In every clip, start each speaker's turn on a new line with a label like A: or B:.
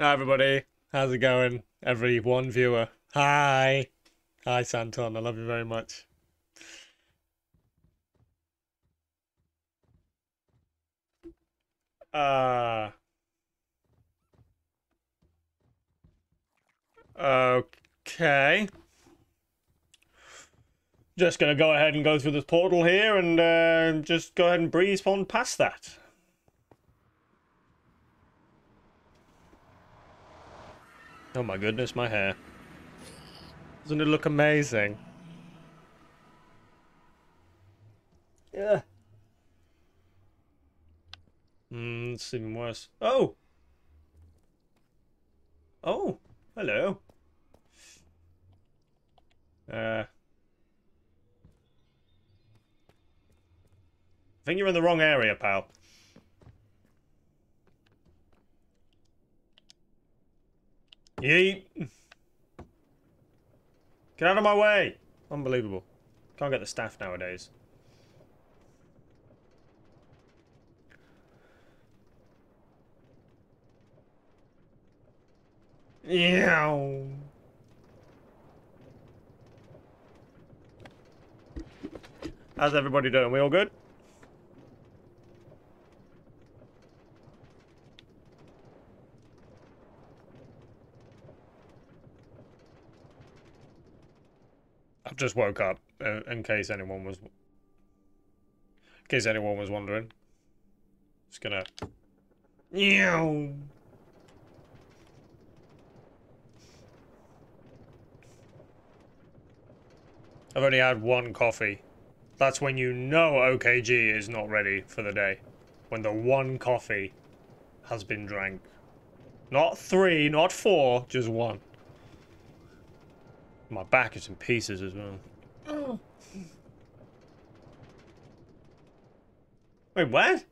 A: Hi everybody, how's it going? Every one viewer. Hi. Hi Santon, I love you very much. Uh Okay. Just gonna go ahead and go through this portal here and uh, just go ahead and breeze on past that. My goodness, my hair. Doesn't it look amazing? Yeah. Hmm, it's even worse. Oh! Oh! Hello. Uh... I think you're in the wrong area, pal. Yeet. Get out of my way. Unbelievable. Can't get the staff nowadays. Yeah. How's everybody doing? We all good? Just woke up, uh, in case anyone was... In case anyone was wondering. Just gonna... Meow. I've only had one coffee. That's when you know OKG is not ready for the day. When the one coffee has been drank. Not three, not four, just one. My back is in pieces as well. Wait, what?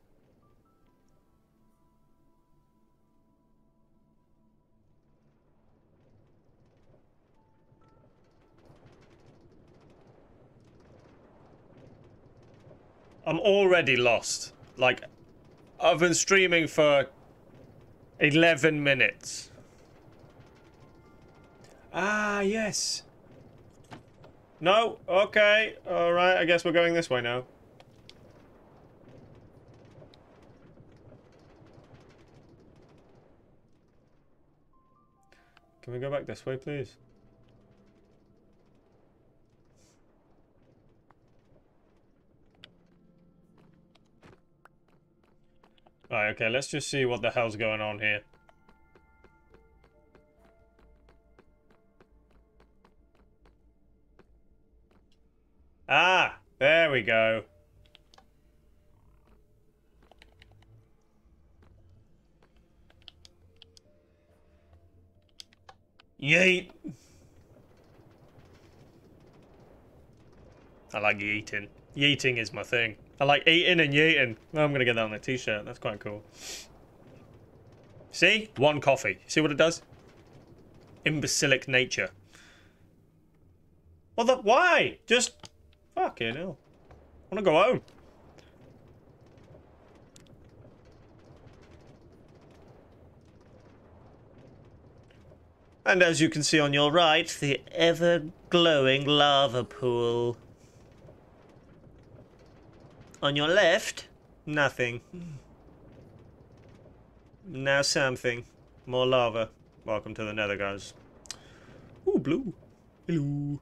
A: I'm already lost. Like, I've been streaming for 11 minutes. Ah, yes. No? Okay. Alright, I guess we're going this way now. Can we go back this way, please? Alright, okay, let's just see what the hell's going on here. Ah, there we go. Yeet. I like yeeting. Yeeting is my thing. I like eating and yeeting. I'm going to get that on a t-shirt. That's quite cool. See? One coffee. See what it does? Imbecilic nature. Well, the, why? Just Fucking hell. I want to go home. And as you can see on your right, the ever-glowing lava pool. On your left, nothing. Now something. More lava. Welcome to the nether, guys. Ooh, blue. Hello.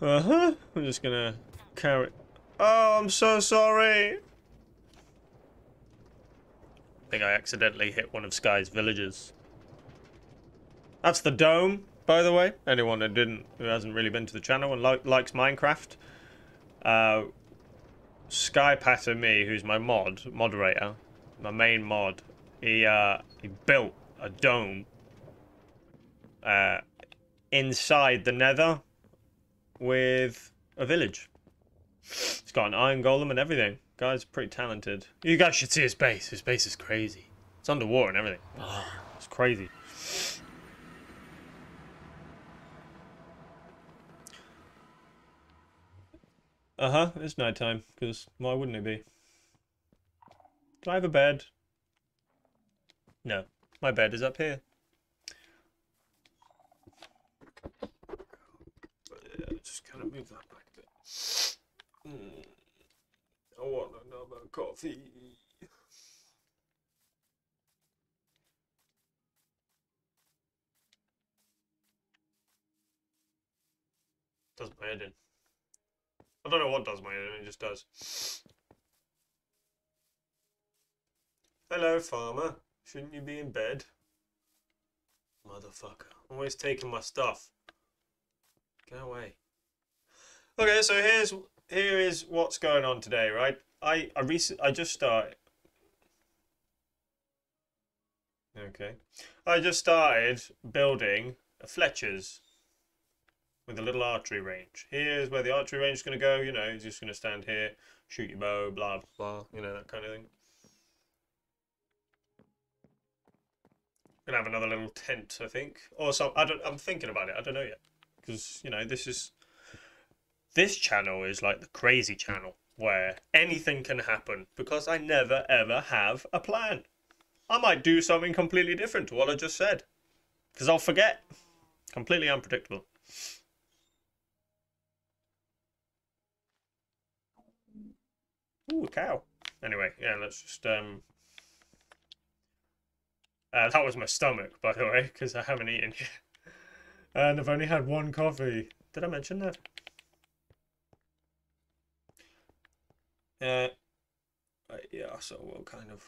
A: Uh-huh. I'm just gonna carry... Oh, I'm so sorry. I think I accidentally hit one of Sky's villagers. That's the dome, by the way. Anyone who didn't, who hasn't really been to the channel and li likes Minecraft. Uh, Sky Patter me, who's my mod, moderator, my main mod, he, uh, he built a dome uh, inside the nether with a village. It's got an iron golem and everything. Guy's pretty talented. You guys should see his base. His base is crazy. It's underwater and everything. Oh, it's crazy. Uh-huh, it's nighttime, because why wouldn't it be? Do I have a bed? No, my bed is up here. Just kind of move that back a bit. Mm. I want another coffee. Does my head in. I don't know what does my head in, it just does. Hello, farmer. Shouldn't you be in bed? Motherfucker. Always taking my stuff. Get away. Okay, so here's here is what's going on today, right? I I recent I just started. Okay, I just started building a Fletcher's with a little archery range. Here's where the archery range is going to go. You know, you're just going to stand here, shoot your bow, blah blah. You know that kind of thing. Gonna have another little tent, I think, or some. I don't. I'm thinking about it. I don't know yet, because you know this is this channel is like the crazy channel where anything can happen because I never ever have a plan. I might do something completely different to what I just said because I'll forget. Completely unpredictable. Ooh, a cow. Anyway, yeah, let's just um uh, that was my stomach, by the way, because I haven't eaten yet. And I've only had one coffee. Did I mention that? Uh, yeah, so we'll kind of...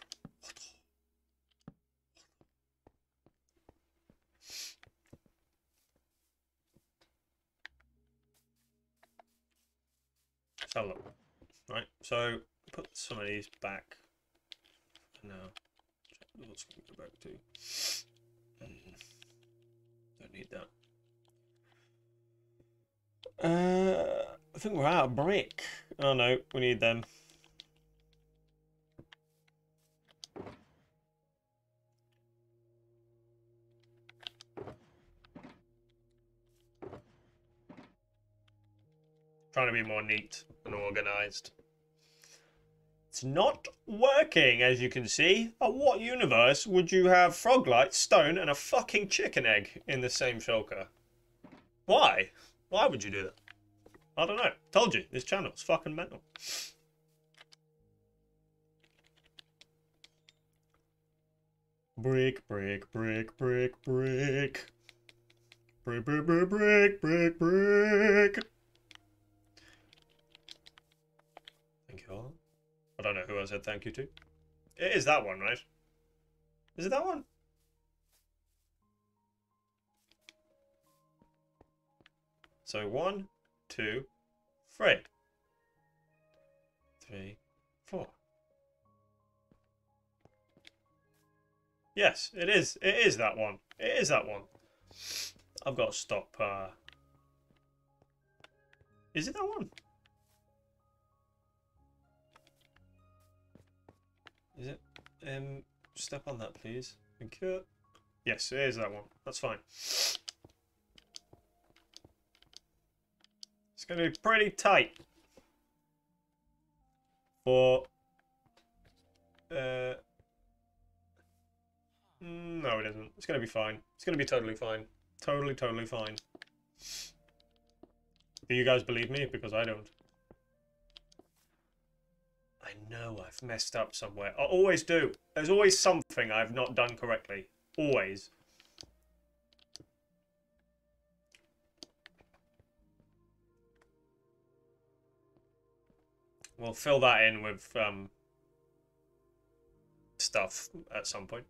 A: Let's have a look. Right, so put some of these back now let's go back to. Mm, don't need that. Uh, I think we're out of brick. Oh no, we need them. Trying to be more neat and organized. It's not working, as you can see. At what universe would you have Froglight, Stone, and a fucking chicken egg in the same shulker? Why? Why would you do that? I don't know. Told you, this channel's fucking mental. Brick, brick, brick, brick, brick. Brick, brick, brick, brick, brick, brick. Thank you all. I don't know who I said thank you to. It is that one, right? Is it that one? So one, two, three. Three, four. Yes, it is. It is that one. It is that one. I've got to stop. Uh... Is it that one? Is it? Um, step on that, please. Thank you. Yes, it is that one. That's fine. Going to be pretty tight for... Uh, no, it isn't. It's going to be fine. It's going to be totally fine. Totally, totally fine. Do you guys believe me? Because I don't. I know I've messed up somewhere. I always do. There's always something I've not done correctly. Always. We'll fill that in with um, stuff at some point.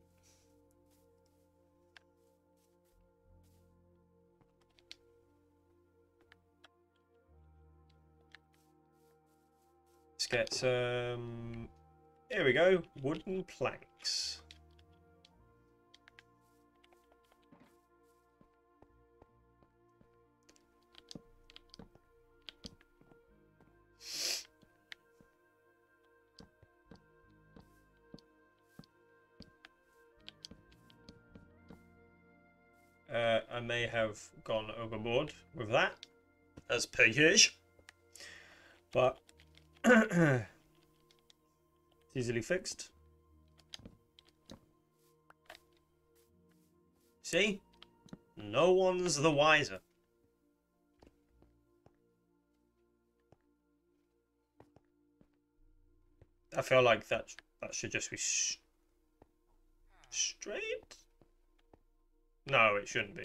A: Let's get some... Here we go, wooden planks. Uh, I may have gone overboard with that, as per usual. But it's easily fixed. See? No one's the wiser. I feel like that that should just be straight. No, it shouldn't be.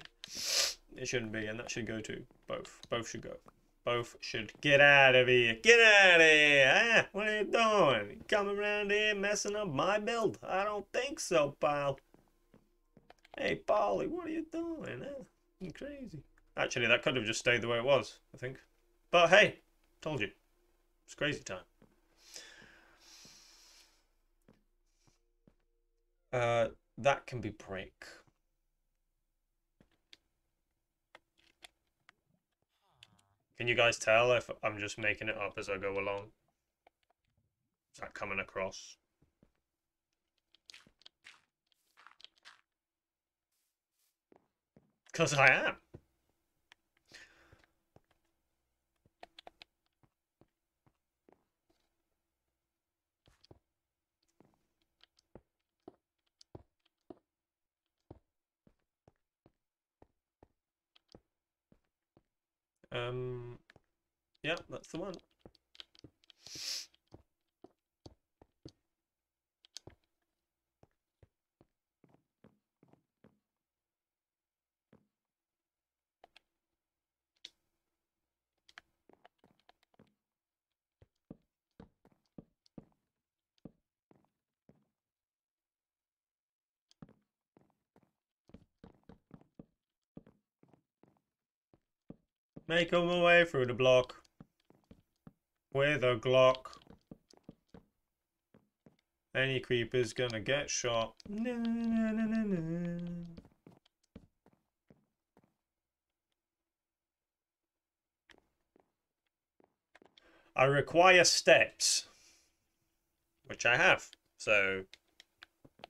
A: It shouldn't be, and that should go to both. Both should go. Both should get out of here. Get out of here! Ah, what are you doing? You coming around here messing up my build? I don't think so, pal. Hey, Polly, what are you doing? Huh? You're crazy. Actually, that could have just stayed the way it was, I think. But hey, told you. It's crazy time. Uh, that can be brick. Can you guys tell if I'm just making it up as I go along? Is that coming across? Because I am. Um, yeah, that's the one. Make them away through the block. With a Glock. Any creeper's gonna get shot. Na, na, na, I require steps. Which I have. So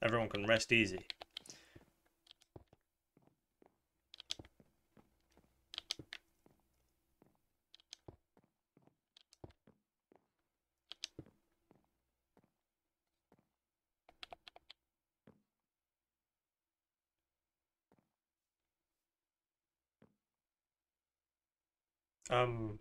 A: everyone can rest easy. Um,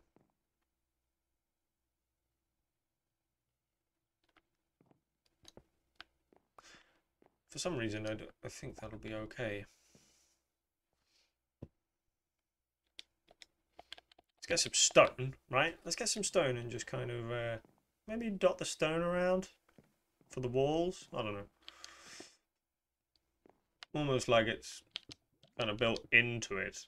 A: for some reason, I, I think that'll be okay. Let's get some stone, right? Let's get some stone and just kind of uh, maybe dot the stone around for the walls. I don't know. Almost like it's kind of built into it.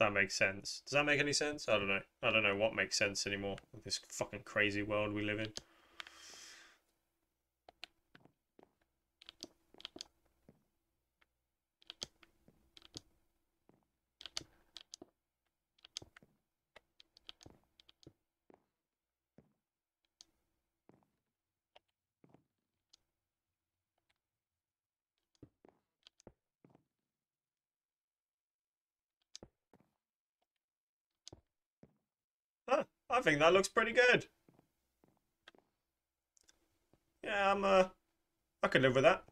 A: That makes sense. Does that make any sense? I don't know. I don't know what makes sense anymore. This fucking crazy world we live in. I think that looks pretty good. Yeah, I'm, uh, I could live with that.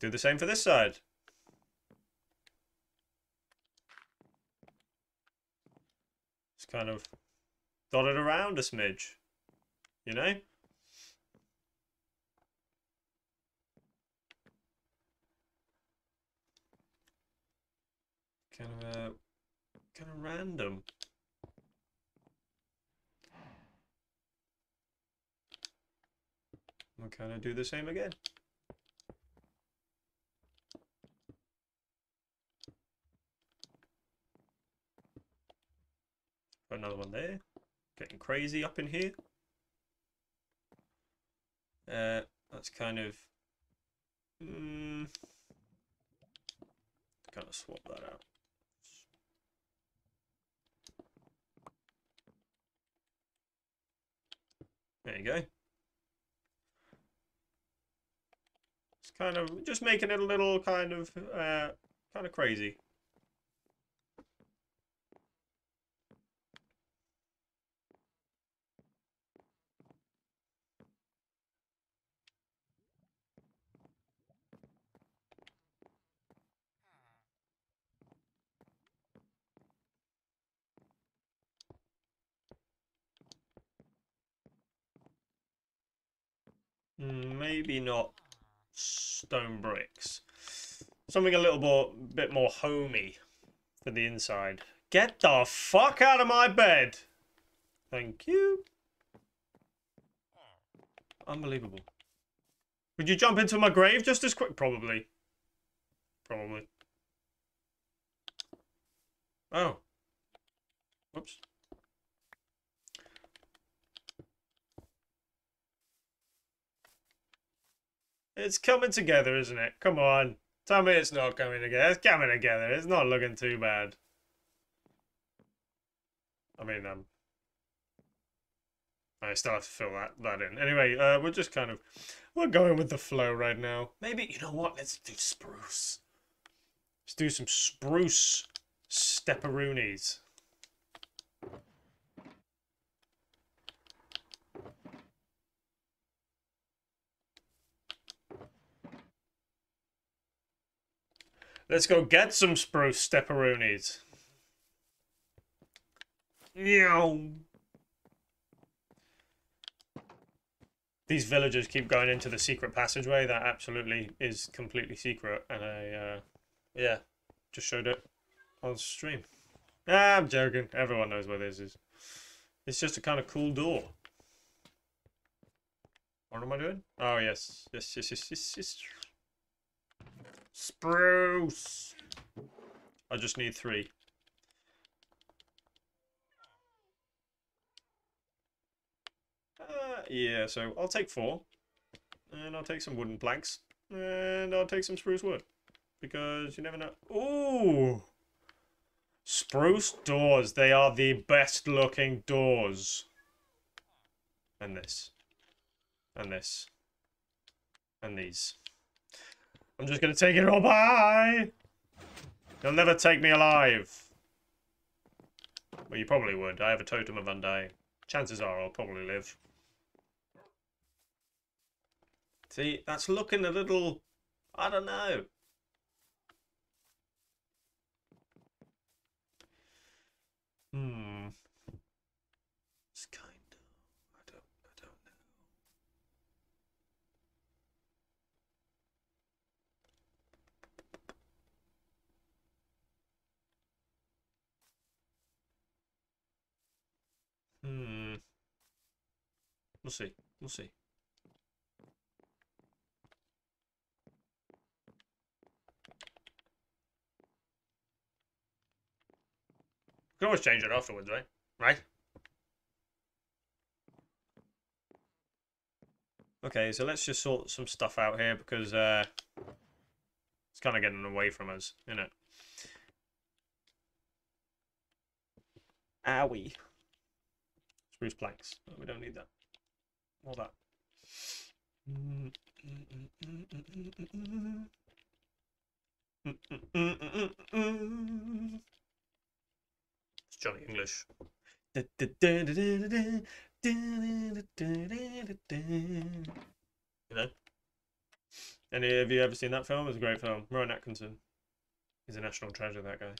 A: Do the same for this side. Just kind of dot it around a smidge, you know? Kind of, uh, kind of random. We'll kind of do the same again. Put another one there. Getting crazy up in here. Uh, that's kind of... Mm, kind of swap that out. There you go. Let's kind of just making it a little kind of uh, kind of crazy. Mm, maybe not stone bricks. Something a little more, bit more homey for the inside. Get the fuck out of my bed! Thank you. Unbelievable. Would you jump into my grave just as quick? Probably. Probably. Oh. Whoops. It's coming together, isn't it? Come on. Tell me it's not coming together. It's coming together. It's not looking too bad. I mean, um... I still have to fill that, that in. Anyway, uh, we're just kind of... We're going with the flow right now. Maybe, you know what? Let's do spruce. Let's do some spruce stepperoonies. Let's go get some spruce stepperoonies. Meow. These villagers keep going into the secret passageway. That absolutely is completely secret. And I, uh, yeah, just showed it on stream. Ah, I'm joking. Everyone knows where this is. It's just a kind of cool door. What am I doing? Oh, yes. Yes, yes, yes, yes, yes. Spruce! I just need three. Uh, yeah, so I'll take four. And I'll take some wooden planks. And I'll take some spruce wood. Because you never know. Ooh! Spruce doors. They are the best looking doors. And this. And this. And these. I'm just gonna take it all. Bye! You'll never take me alive. Well, you probably would. I have a totem of undying. Chances are I'll probably live. See, that's looking a little... I don't know. Hmm. It's kind of... I don't, I don't know. Hmm. We'll see. We'll see. We can always change it afterwards, right? Right? Okay, so let's just sort some stuff out here because uh, it's kind of getting away from us, isn't it? Owie. Spruce planks. No, we don't need that. All that. It's Johnny English. You know? Any of you ever seen that film? It's a great film. Rowan Atkinson. He's a national treasure, that guy.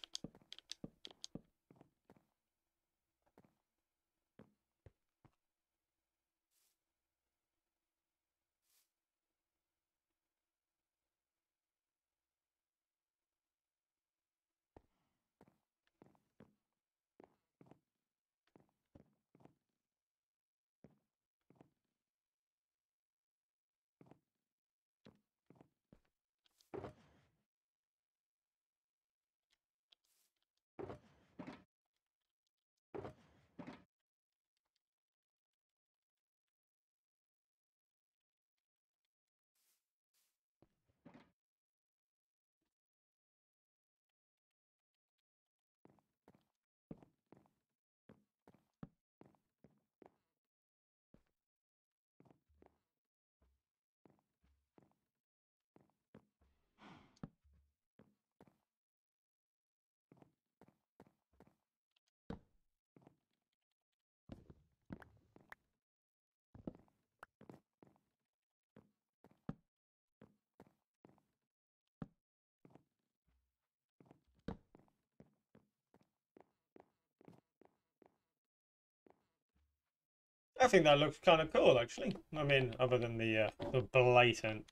A: I think that looks kind of cool, actually. I mean, other than the uh, the blatant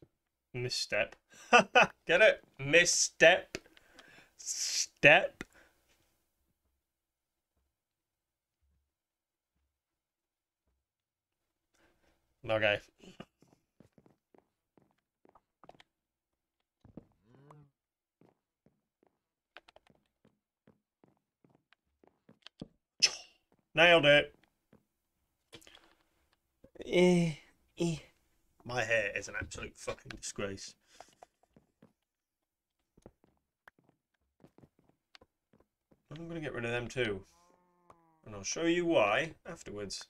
A: misstep. Get it? Misstep. Step. Okay. Nailed it. Eh, eh. My hair is an absolute fucking disgrace. I'm going to get rid of them too. And I'll show you why afterwards.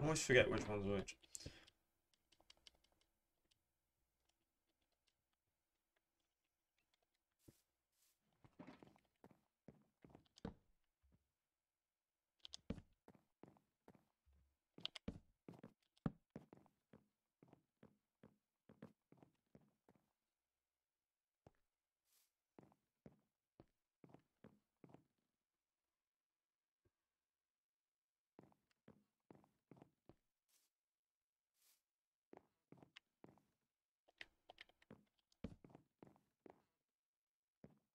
A: I always forget which one's which.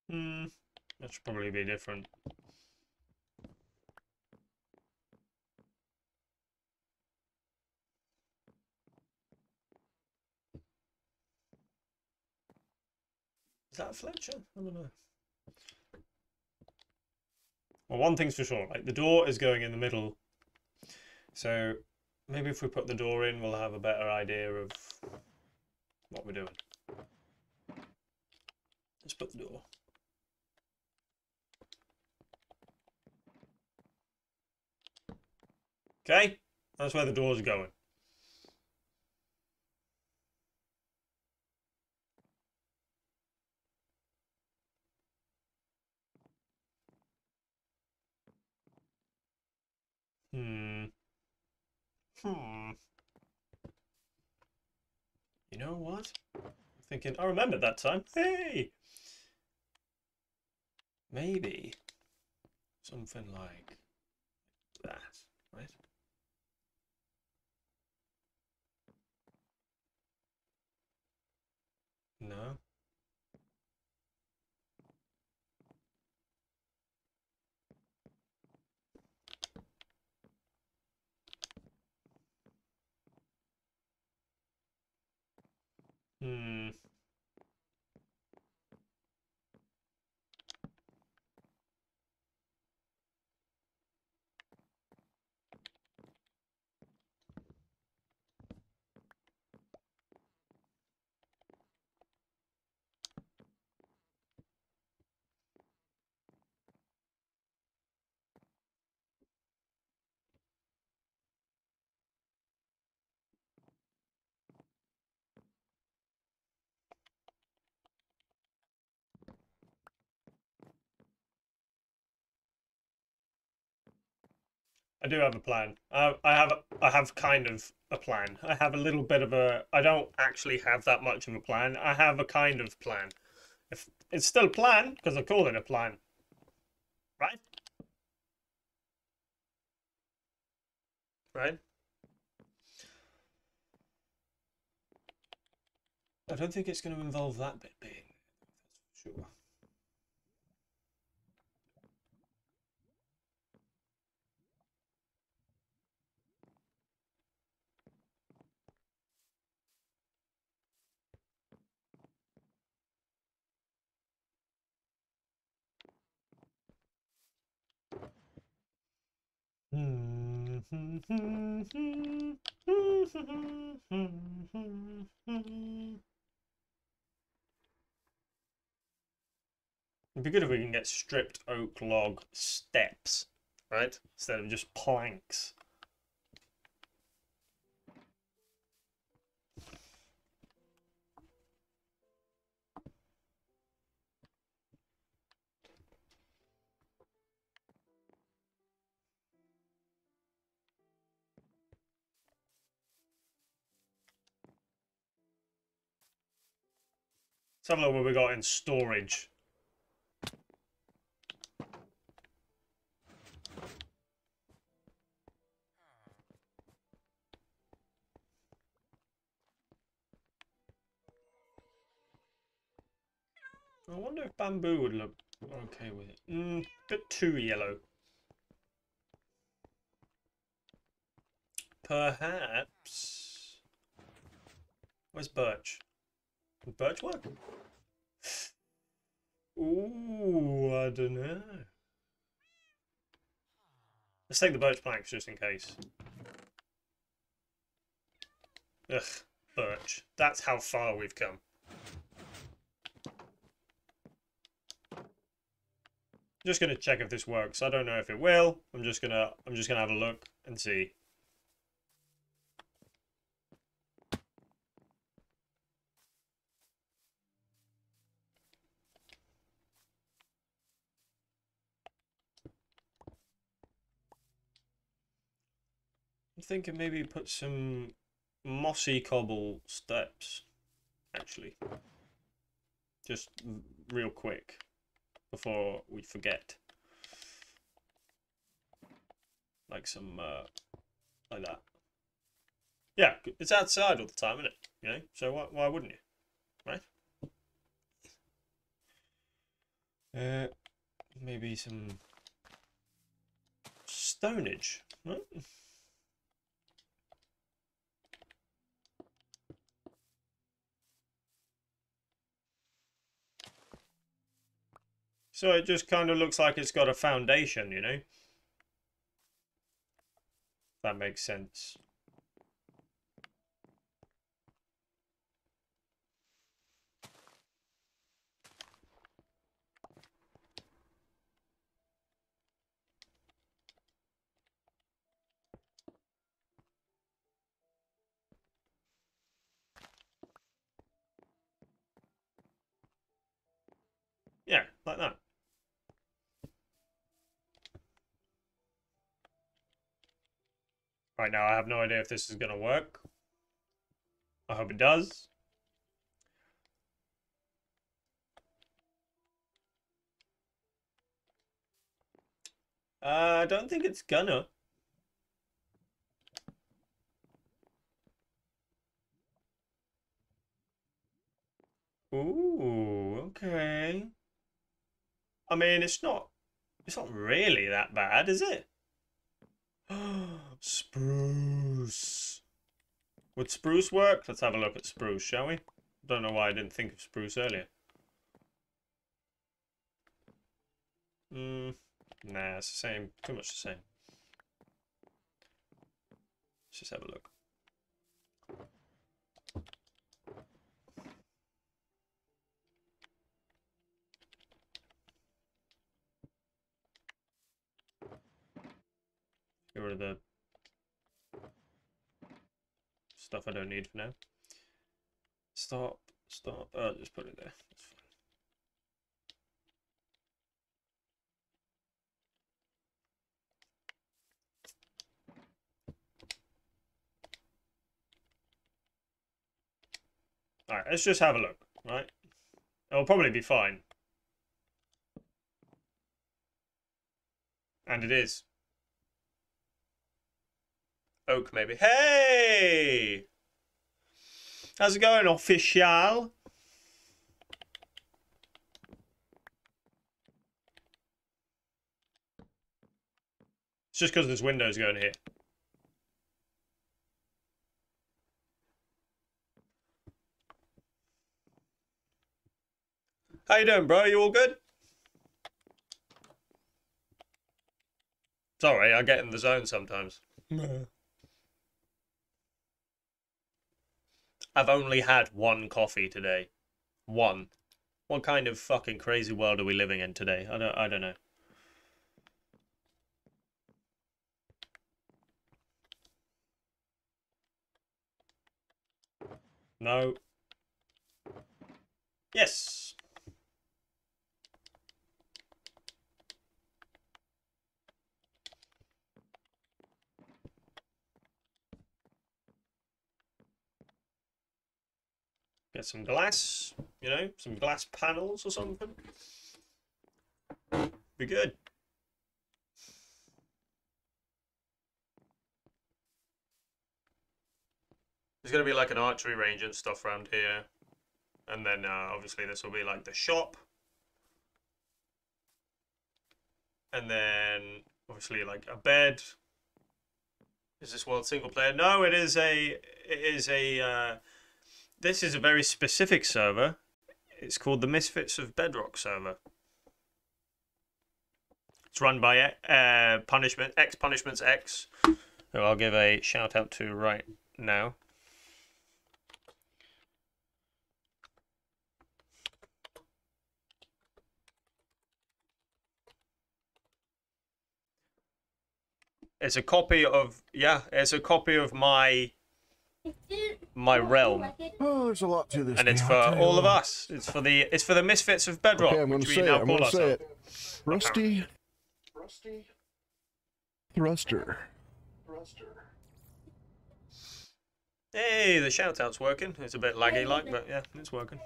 A: Hmm, that should probably be different. Is that Fletcher? I don't know. Well, one thing's for sure, like the door is going in the middle. So maybe if we put the door in, we'll have a better idea of what we're doing. Let's put the door. Okay, that's where the door's are going. Hmm. Hmm. You know what? I'm thinking, I remember that time. Hey! Maybe something like that, No. Hmm. I do have a plan. Uh, I have I have kind of a plan. I have a little bit of a. I don't actually have that much of a plan. I have a kind of plan. If it's still a plan because I call it a plan, right? Right. I don't think it's going to involve that bit being. Sure. Hmm. It'd be good if we can get stripped oak log steps, right? Instead of just planks. Have a look what we got in storage. I wonder if bamboo would look okay with it. Mm, bit too yellow. Perhaps. Where's birch? Birch work? Ooh, I don't know. Let's take the birch planks just in case. Ugh, birch. That's how far we've come. Just gonna check if this works. I don't know if it will. I'm just gonna I'm just gonna have a look and see. I'm thinking maybe put some mossy cobble steps, actually. Just real quick before we forget. Like some, uh, like that. Yeah, it's outside all the time, isn't it? You know, so why, why wouldn't you? Right? Uh, maybe some stonage, right? So it just kind of looks like it's got a foundation, you know? That makes sense. Right now, I have no idea if this is going to work. I hope it does. Uh, I don't think it's gonna. Ooh, okay. I mean, it's not, it's not really that bad, is it? spruce. Would spruce work? Let's have a look at spruce, shall we? Don't know why I didn't think of spruce earlier. Hmm. Nah, it's the same. Too much the same. Let's just have a look. Get rid the stuff I don't need for now. Stop, stop. Oh, just put it there. Alright, let's just have a look, right? It'll probably be fine. And it is. Oak, maybe. Hey! How's it going, official? It's just because there's windows going here. How you doing, bro? You all good? Sorry, I get in the zone sometimes. I've only had one coffee today. One. What kind of fucking crazy world are we living in today? I don't I don't know. No. Yes. Get some glass, you know, some glass panels or something. Be good. There's going to be like an archery range and stuff around here. And then uh, obviously this will be like the shop. And then obviously like a bed. Is this world single player? No, it is a it is a uh, this is a very specific server. It's called the Misfits of Bedrock server. It's run by uh, Punishment X Punishments X, who I'll give a shout out to right now. It's a copy of yeah, it's a copy of my my realm,
B: Oh, there's a lot to this.
A: and it's for
B: I'll tell you
A: all of us. It's for the it's for the misfits of Bedrock,
B: Okay, I'm gonna
A: which we
B: say it. I'm
A: call
B: gonna say
A: ourselves.
B: it. Rusty. Rusty. Thruster. Thruster.
A: Hey, the shout out's working. It's a bit laggy like, but yeah, it's working.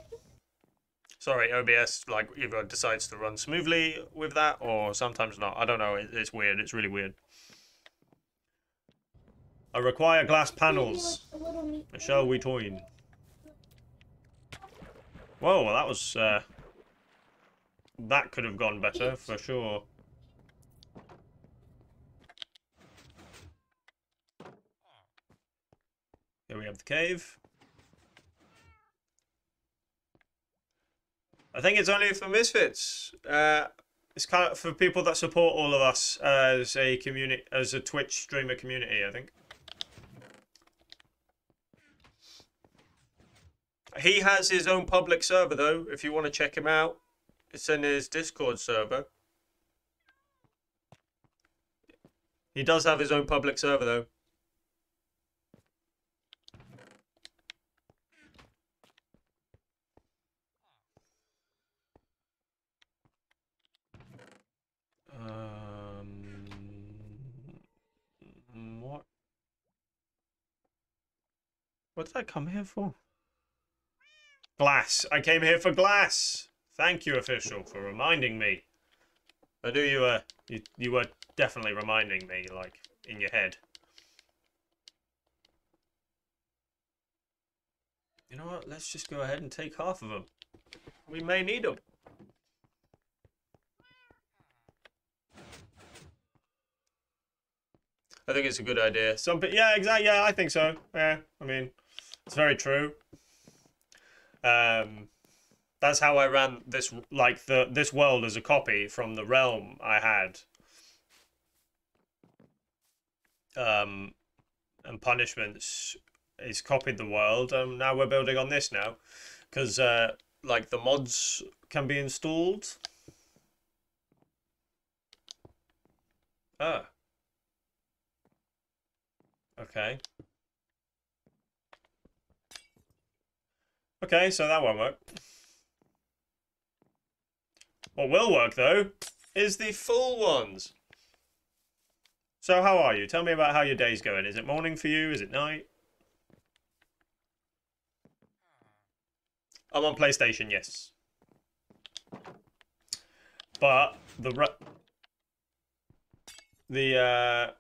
A: Sorry, OBS like either decides to run smoothly with that or sometimes not. I don't know. It, it's weird. It's really weird. I require glass panels. Shall we toin? Whoa, well, that was uh, that could have gone better for sure. Here we have the cave. I think it's only for misfits. Uh, it's kind of for people that support all of us as a community, as a Twitch streamer community. I think. He has his own public server though. If you want to check him out, it's in his Discord server. He does have his own public server though. Um, what? What did I come here for? Glass. I came here for glass. Thank you, official, for reminding me. I knew you were you, you were definitely reminding me, like in your head. You know what? Let's just go ahead and take half of them. We may need them. I think it's a good idea. Some, yeah, exactly. Yeah, I think so. Yeah, I mean, it's very true. Um, that's how I ran this. Like the this world as a copy from the realm I had. Um, and punishments is copied the world. Um, now we're building on this now, because uh, like the mods can be installed. Ah. Okay. Okay, so that won't work. What will work, though, is the full ones. So how are you? Tell me about how your day's going. Is it morning for you? Is it night? I'm on PlayStation, yes. But the the uh,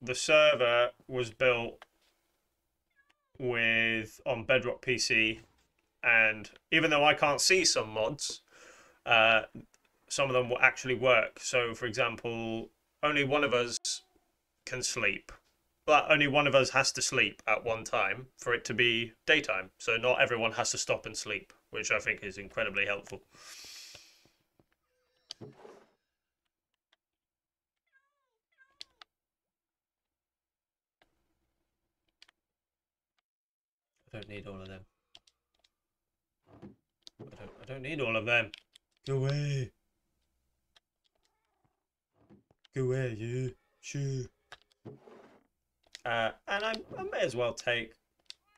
A: the server was built with on Bedrock PC, and even though I can't see some mods, uh, some of them will actually work. So, for example, only one of us can sleep, but only one of us has to sleep at one time for it to be daytime. So not everyone has to stop and sleep, which I think is incredibly helpful. I don't need all of them. I don't, need all of them. Go away. Go away, you. Shoo. Uh, and I, I may as well take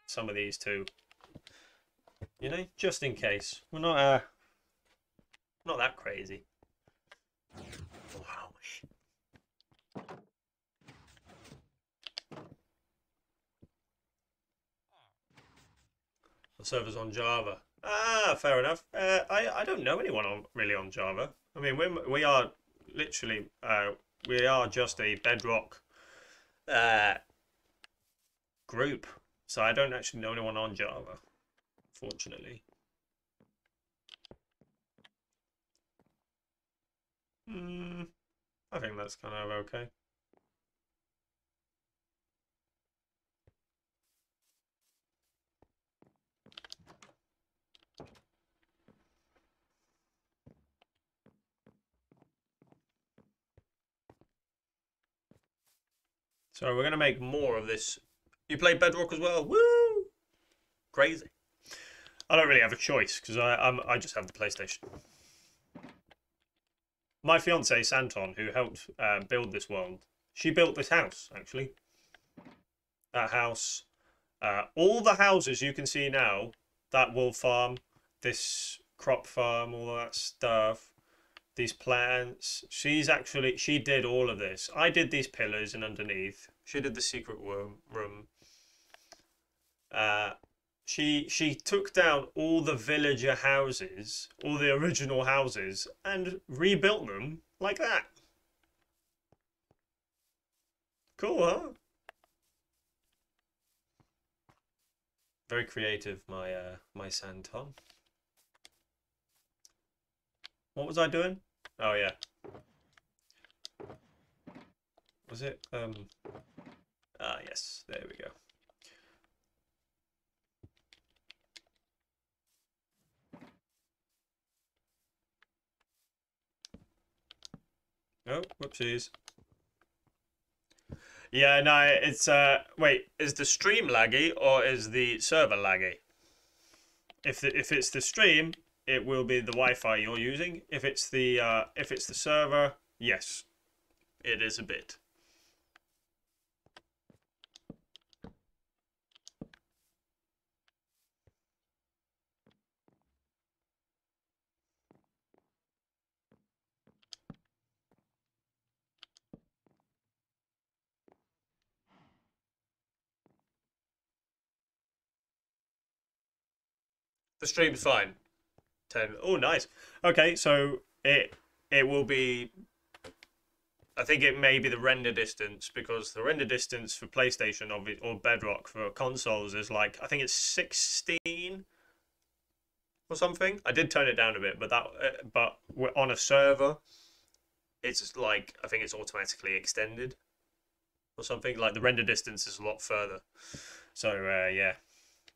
A: some of these too. You know, just in case. We're not, uh, not that crazy. Wow. The server's on Java. Ah, fair enough. Uh, I I don't know anyone on really on Java. I mean, we we are literally uh, we are just a Bedrock uh, group, so I don't actually know anyone on Java, fortunately. Hmm, I think that's kind of okay. So we're going to make more of this. You play Bedrock as well? Woo! Crazy. I don't really have a choice because I I'm, I just have the PlayStation. My fiance Santon, who helped uh, build this world, she built this house actually. That house, uh, all the houses you can see now, that wool farm, this crop farm, all that stuff, these plants. She's actually she did all of this. I did these pillars and underneath. She did the secret room. room. Uh, she she took down all the villager houses, all the original houses, and rebuilt them like that. Cool, huh? Very creative, my uh, my Santon. What was I doing? Oh yeah. Was it? Um. Ah yes, there we go. Oh, whoopsies. Yeah, no, it's uh wait, is the stream laggy or is the server laggy? If the, if it's the stream, it will be the Wi-Fi you're using. If it's the uh, if it's the server, yes, it is a bit. The stream's fine. 10. Oh, nice. Okay, so it it will be. I think it may be the render distance because the render distance for PlayStation or, Bedrock for consoles is like I think it's 16 or something. I did turn it down a bit, but that uh, but we're on a server. It's like I think it's automatically extended or something. Like the render distance is a lot further. So uh, yeah,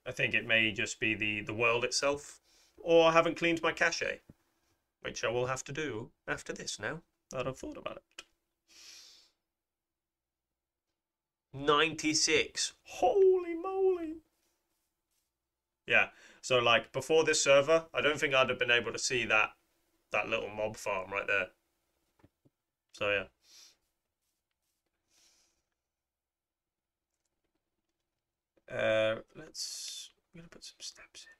A: I think it may just be the the world itself or I haven't cleaned my cache, which I will have to do after this now that I've thought about it. 96. Holy moly. Yeah, so like before this server, I don't think I'd have been able to see that that little mob farm right there. So yeah. Uh, let's, I'm gonna put some steps in.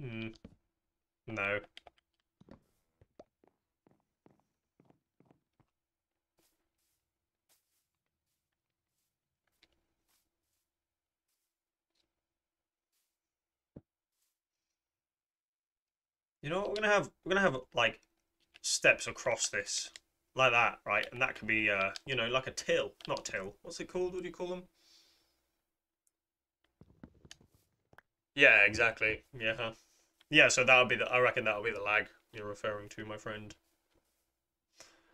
A: Mm. No. You know what? We're gonna have we're gonna have like steps across this, like that, right? And that could be, uh, you know, like a till, not till. What's it called? What do you call them? Yeah, exactly. Yeah. Yeah, so that'll be the. I reckon that'll be the lag you're referring to, my friend.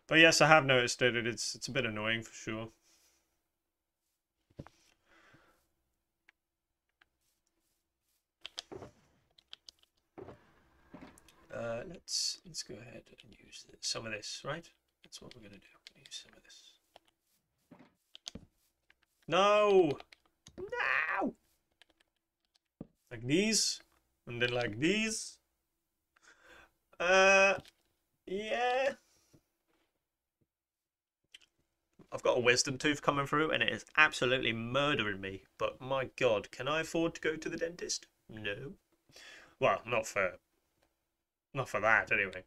A: But yes, I have noticed it. It's it's a bit annoying for sure. Uh, let's let's go ahead and use some of this, right? That's what we're gonna do. Use some of this. No, no. Like these and then like these. Uh, yeah. I've got a wisdom tooth coming through and it is absolutely murdering me. But my god, can I afford to go to the dentist? No. Well, not for not for that anyway.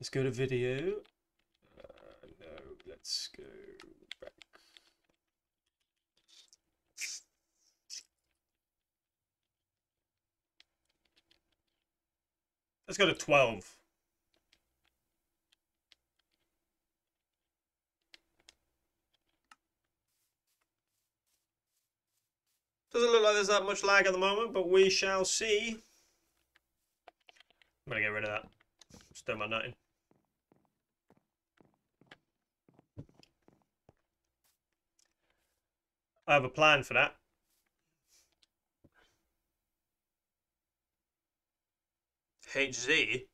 A: Let's go to video. Uh, no, let's go back. Let's go to 12. Doesn't look like there's that much lag at the moment, but we shall see. I'm going to get rid of that. Do my nothing. I have a plan for that. HZ?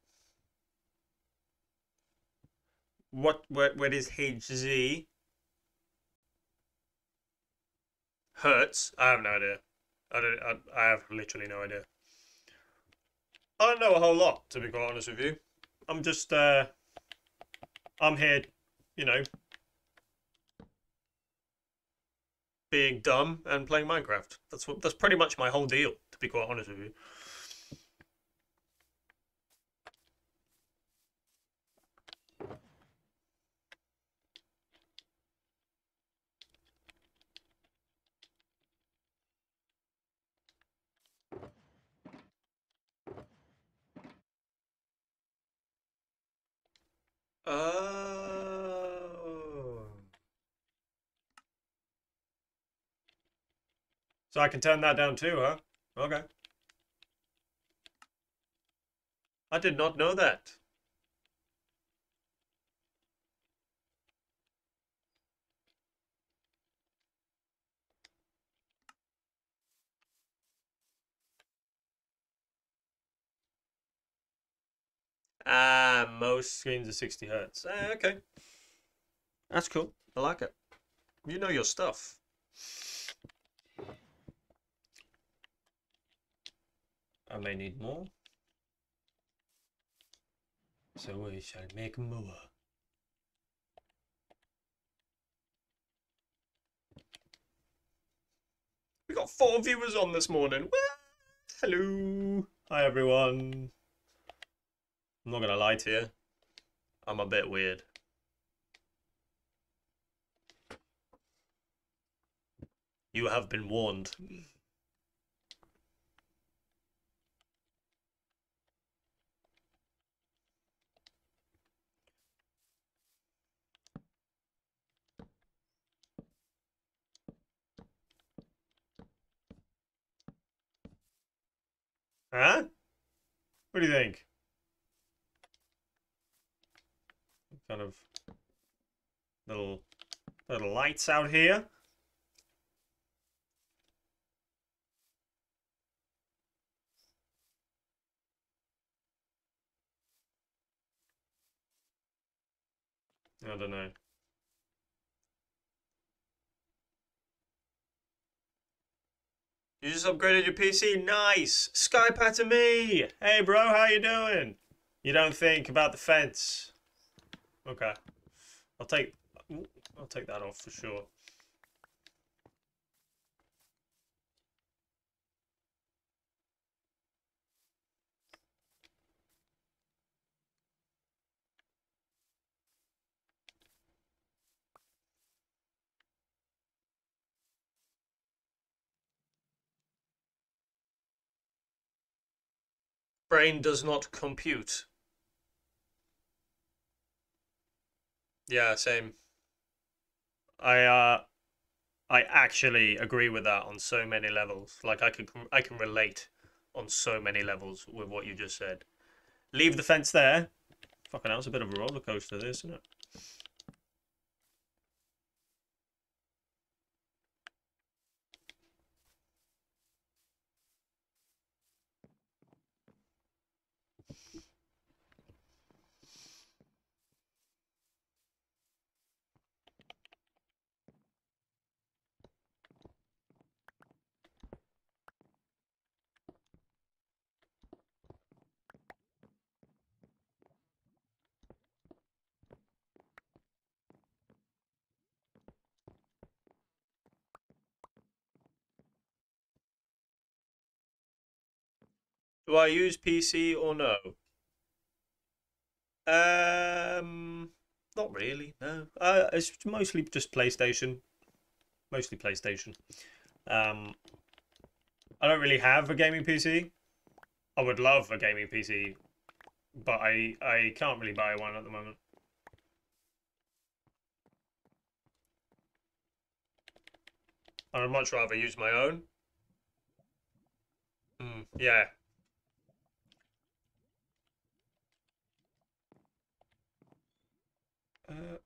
A: What, what, what is HZ? Hertz? I have no idea. I, don't, I, I have literally no idea. I don't know a whole lot, to be quite honest with you. I'm just, uh, I'm here, you know, being dumb and playing Minecraft. That's what, that's pretty much my whole deal, to be quite honest with you. Oh. So I can turn that down too, huh? Okay. I did not know that. Ah, most screens are 60 hertz. Ah, okay. That's cool. I like it. You know your stuff. I may need more. So we shall make more. We got four viewers on this morning. Hello. Hi everyone. I'm not gonna lie to you. I'm a bit weird. You have been warned. Huh? What do you think? Kind of little little lights out here. I don't know. You just upgraded your PC? Nice! Skype to me! Hey bro, how you doing? You don't think about the fence. Okay. I'll take I'll take that off for sure. Brain does not compute. Yeah, same. I uh I actually agree with that on so many levels. Like I can I can relate on so many levels with what you just said. Leave the fence there. Fucking hell, it's a bit of a roller coaster, this, isn't it? Do I use PC or no? Um, not really. No, uh, it's mostly just PlayStation. Mostly PlayStation. Um, I don't really have a gaming PC. I would love a gaming PC, but I I can't really buy one at the moment. I'd much rather use my own. Mm, yeah. Uh,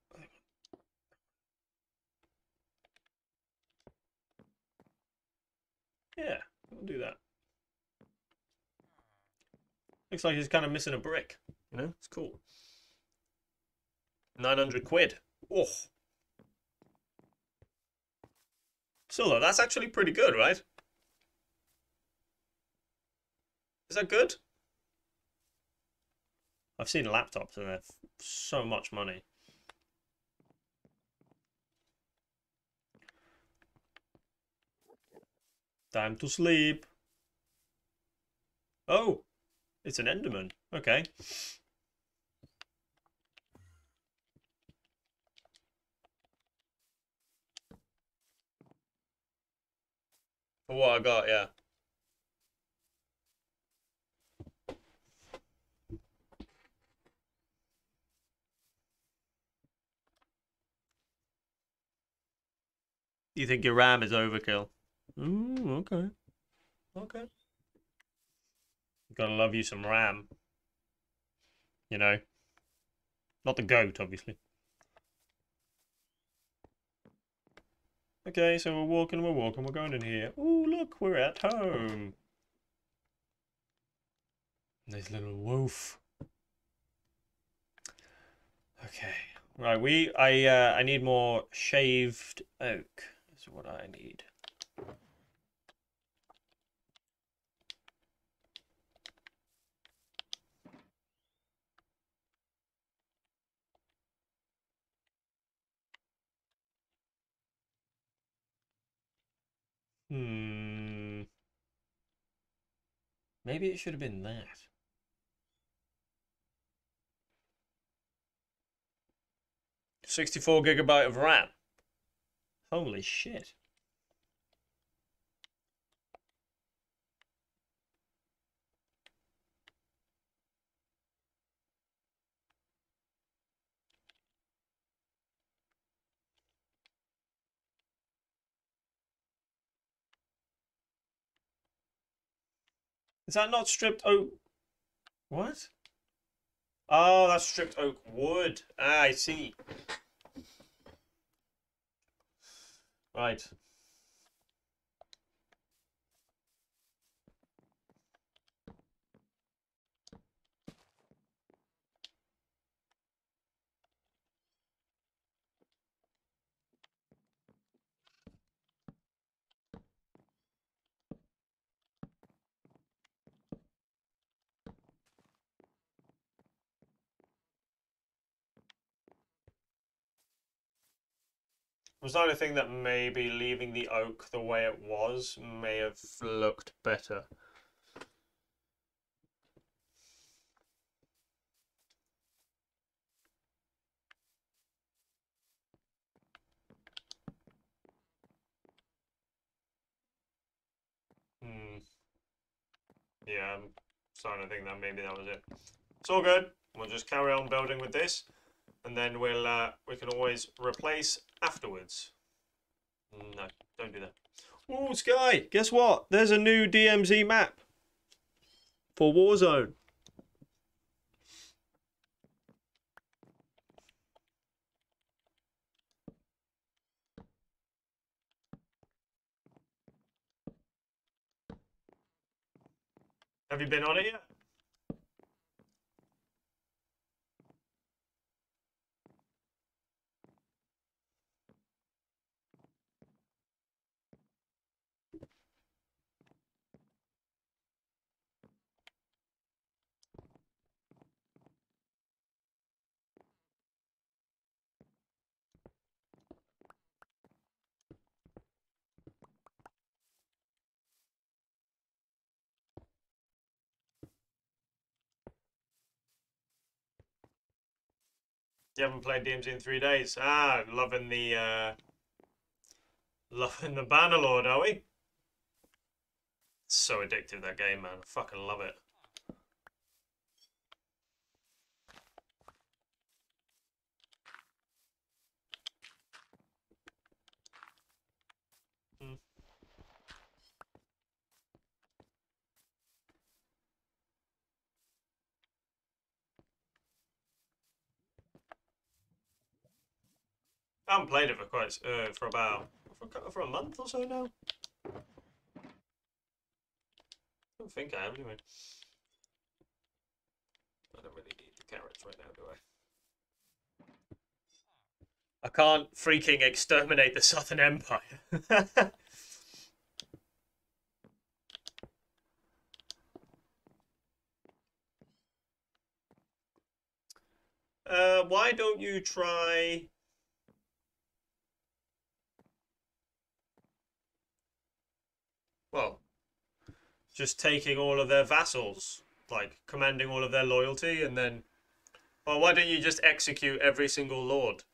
A: yeah, we'll do that. Looks like he's kind of missing a brick. You know, it's cool. 900 quid. Oh. Solo, that's actually pretty good, right? Is that good? I've seen laptops and they're so much money. Time to sleep. Oh, it's an Enderman. Okay. For what I got, yeah. You think your RAM is overkill? Ooh, okay. Okay. Gotta love you some RAM. You know? Not the goat, obviously. Okay, so we're walking, we're walking, we're going in here. Ooh, look, we're at home. Nice little wolf. Okay. Right, we I uh I need more shaved oak is what I need. Hmm. Maybe it should have been that. Sixty-four gigabyte of RAM. Holy shit. Is that not stripped oak? What? Oh, that's stripped oak wood. Ah, I see. Right. Was the only thing that maybe leaving the oak the way it was may have looked better. Hmm. Yeah, I'm starting to think that maybe that was it. It's all good. We'll just carry on building with this, and then we'll uh, we can always replace afterwards. No, don't do that. Oh, Sky, guess what? There's a new DMZ map for Warzone. Have you been on it yet? You haven't played DMZ in three days. Ah, loving the uh, loving the Bannerlord, are we? So addictive that game, man. I fucking love it. I haven't played it for quite uh, for about for, for a month or so now. I don't think I have anyway. I don't really need the carrots right now, do I? I can't freaking exterminate the Southern Empire. uh, why don't you try well, just taking all of their vassals, like commanding all of their loyalty, and then, well, why don't you just execute every single lord?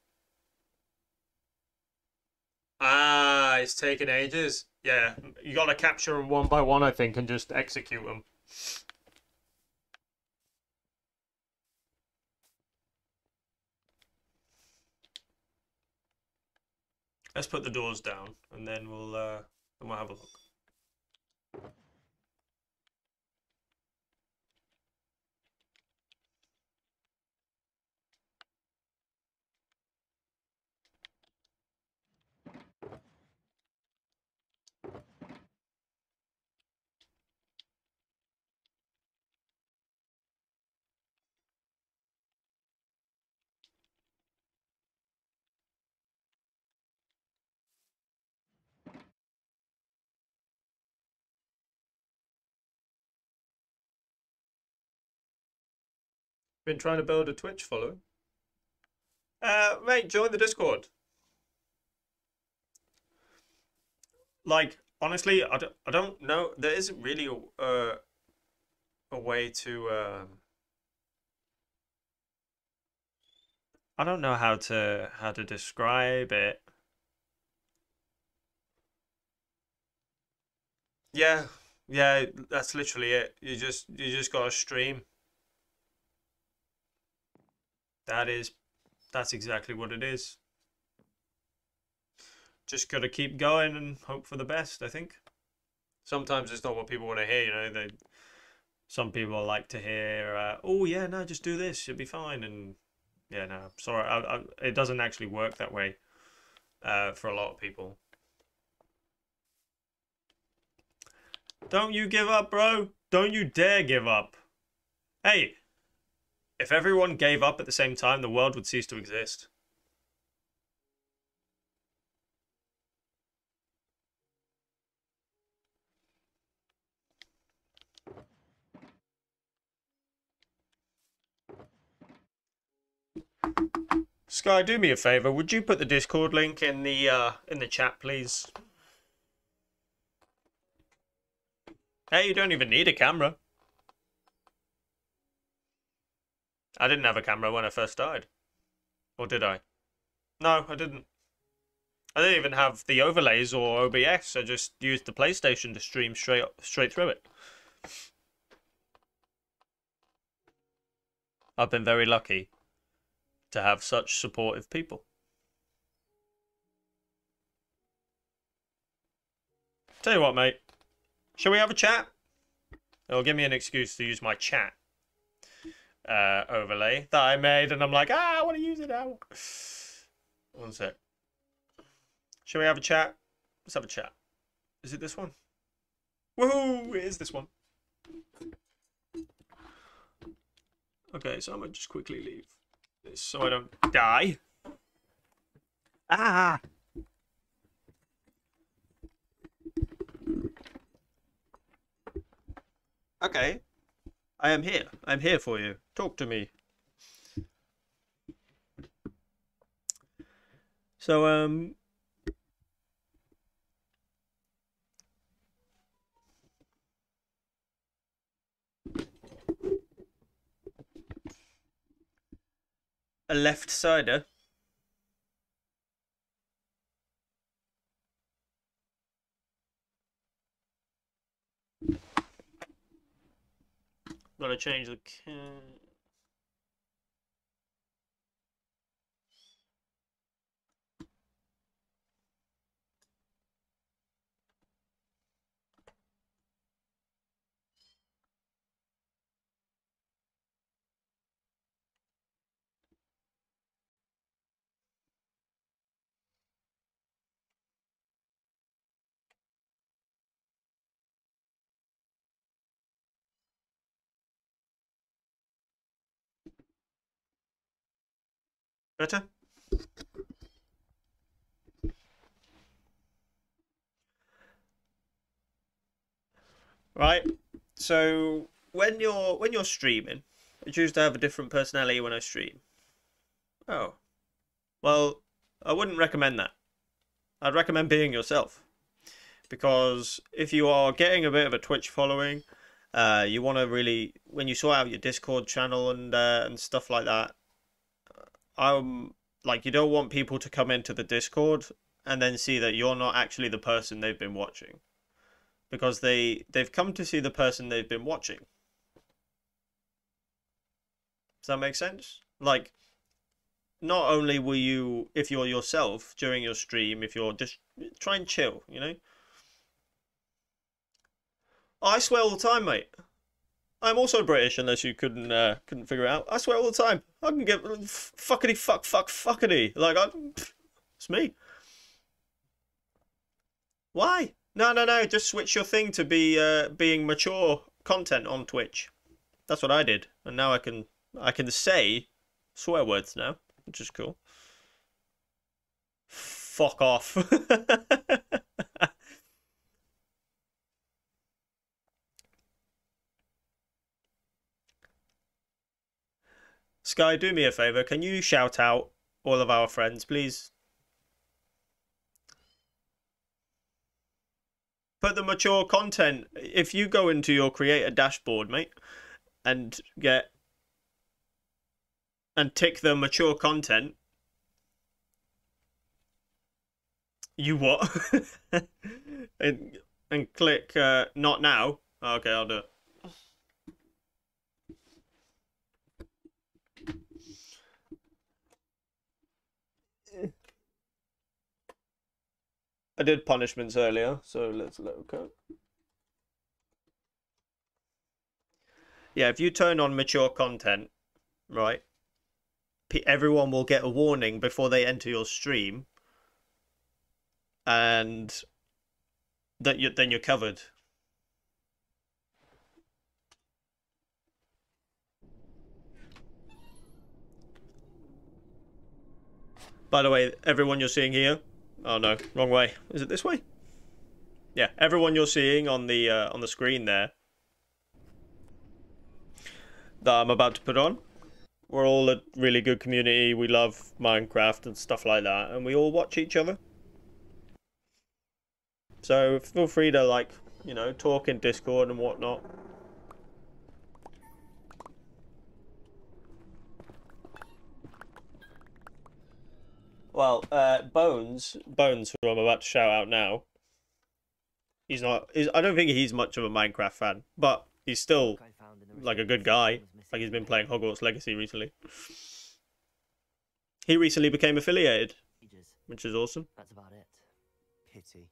A: Ah, it's taken ages. Yeah, you gotta capture them one by one, I think, and just execute them. Let's put the doors down, and then we'll uh, then we'll have a look. Been trying to build a Twitch following. Uh, mate, join the Discord. Like, honestly, I don't, I don't know. There isn't really a, uh, a way to. Uh, I don't know how to how to describe it. Yeah, yeah, that's literally it. You just you just got to stream. That is, that's exactly what it is. Just got to keep going and hope for the best, I think. Sometimes it's not what people want to hear, you know. They, some people like to hear, uh, oh, yeah, no, just do this, you'll be fine. And yeah, no, sorry, I, I, it doesn't actually work that way uh, for a lot of people. Don't you give up, bro. Don't you dare give up. Hey, if everyone gave up at the same time, the world would cease to exist. Sky, do me a favor. Would you put the Discord link in the uh, in the chat, please? Hey, you don't even need a camera. I didn't have a camera when I first started. Or did I? No, I didn't. I didn't even have the overlays or OBS. I just used the PlayStation to stream straight straight through it. I've been very lucky to have such supportive people. Tell you what, mate. Shall we have a chat? It'll give me an excuse to use my chat uh, overlay that I made, and I'm like, ah, I want to use it now. One sec. Shall we have a chat? Let's have a chat. Is it this one? Woohoo! It is this one. Okay, so I'm gonna just quickly leave this so I don't die. Ah! Okay. I am here. I'm here for you. Talk to me. So, um... a left sider. Gotta change the. Better? Right. So when you're when you're streaming, I choose to have a different personality when I stream. Oh. Well, I wouldn't recommend that. I'd recommend being yourself. Because if you are getting a bit of a Twitch following, uh, you want to really when you sort out your Discord channel and uh, and stuff like that, um like you don't want people to come into the Discord and then see that you're not actually the person they've been watching. Because they they've come to see the person they've been watching. Does that make sense? Like not only will you if you're yourself during your stream, if you're just try and chill, you know? I swear all the time, mate. I'm also British, unless you couldn't uh, couldn't figure it out. I swear all the time. I can get fuckity fuck fuck fuckity. Like I, it's me. Why? No, no, no. Just switch your thing to be uh, being mature content on Twitch. That's what I did, and now I can I can say swear words now, which is cool. Fuck off. Sky, do me a favor. Can you shout out all of our friends, please? Put the mature content. If you go into your creator dashboard, mate, and get and tick the mature content. You what? and and click uh, not now. Okay, I'll do it. I did punishments earlier, so let's let go. Yeah, if you turn on mature content, right, everyone will get a warning before they enter your stream, and that you then you're covered. By the way, everyone you're seeing here, Oh no, wrong way. Is it this way? Yeah, everyone you're seeing on the uh, on the screen there that I'm about to put on. We're all a really good community. We love Minecraft and stuff like that, and we all watch each other. So feel free to like, you know, talk in Discord and whatnot. Well, uh, Bones, Bones, who I'm about to shout out now. He's not. He's, I don't think he's much of a Minecraft fan, but he's still like a good guy. Like he's been playing Hogwarts Legacy recently. He recently became affiliated, which is awesome.
C: That's about it. Pity.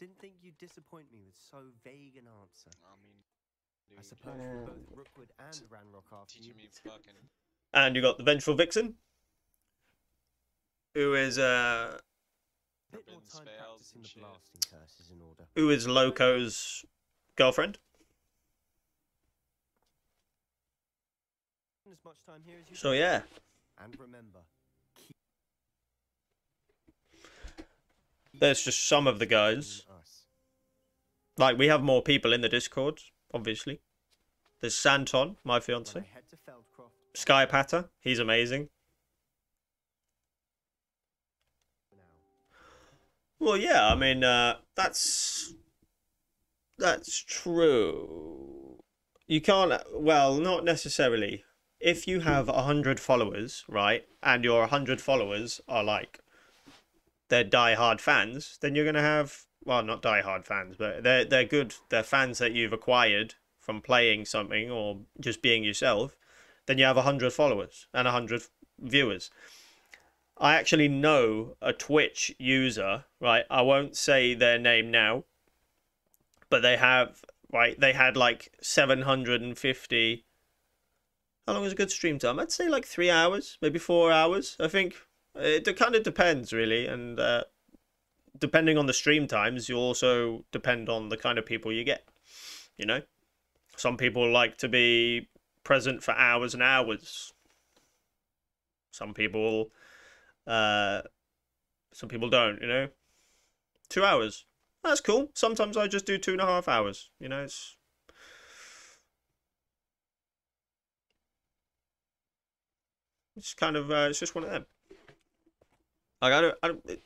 C: Didn't think you'd disappoint me with so vague an answer. I mean, I suppose both Rookwood and Ranrock are teaching me fucking
A: and you got the Vengeful Vixen, who is uh, who is Loco's girlfriend. So yeah. And remember, there's just some of the guys. Like we have more people in the Discord, obviously. There's Santon, my fiance. Sky Patter, he's amazing. Well, yeah, I mean, uh, that's that's true. you can't. Well, not necessarily. If you have a hundred followers, right, and your hundred followers are like they're die-hard fans, then you're gonna have well, not die-hard fans, but they're they're good. They're fans that you've acquired from playing something or just being yourself. Then you have a hundred followers and a hundred viewers. I actually know a Twitch user, right? I won't say their name now, but they have right. They had like seven hundred and fifty. How long is a good stream time? I'd say like three hours, maybe four hours. I think it kind of depends really, and uh, depending on the stream times, you also depend on the kind of people you get. You know, some people like to be present for hours and hours. Some people, uh, some people don't. You know, two hours. That's cool. Sometimes I just do two and a half hours. You know, it's it's kind of uh, it's just one of them. Like I don't, I don't it,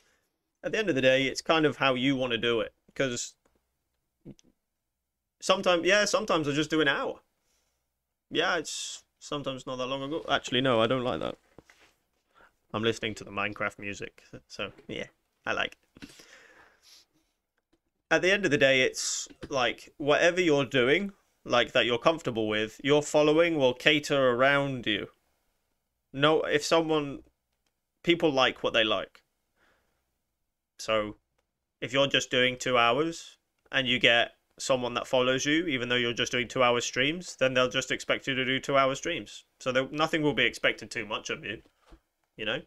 A: at the end of the day, it's kind of how you want to do it. Because sometimes, yeah, sometimes I just do an hour. Yeah, it's sometimes not that long ago. Actually, no, I don't like that. I'm listening to the Minecraft music, so yeah, I like it. At the end of the day, it's like whatever you're doing, like that you're comfortable with, your following will cater around you. No, if someone, people like what they like. So if you're just doing two hours and you get someone that follows you, even though you're just doing two hour streams, then they'll just expect you to do two hour streams. So nothing will be expected too much of you, you know?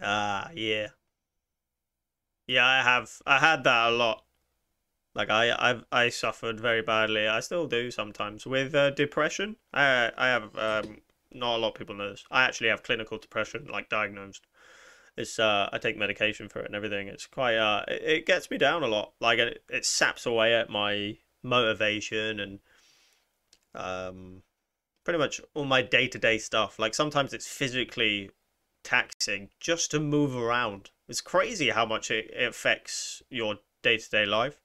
A: Ah, yeah. Yeah, I have. I had that a lot. Like I, I've I suffered very badly. I still do sometimes with uh, depression. I I have um, not a lot of people know this. I actually have clinical depression, like diagnosed. It's uh I take medication for it and everything. It's quite uh it, it gets me down a lot. Like it, it saps away at my motivation and um pretty much all my day to day stuff. Like sometimes it's physically taxing just to move around. It's crazy how much it, it affects your day to day life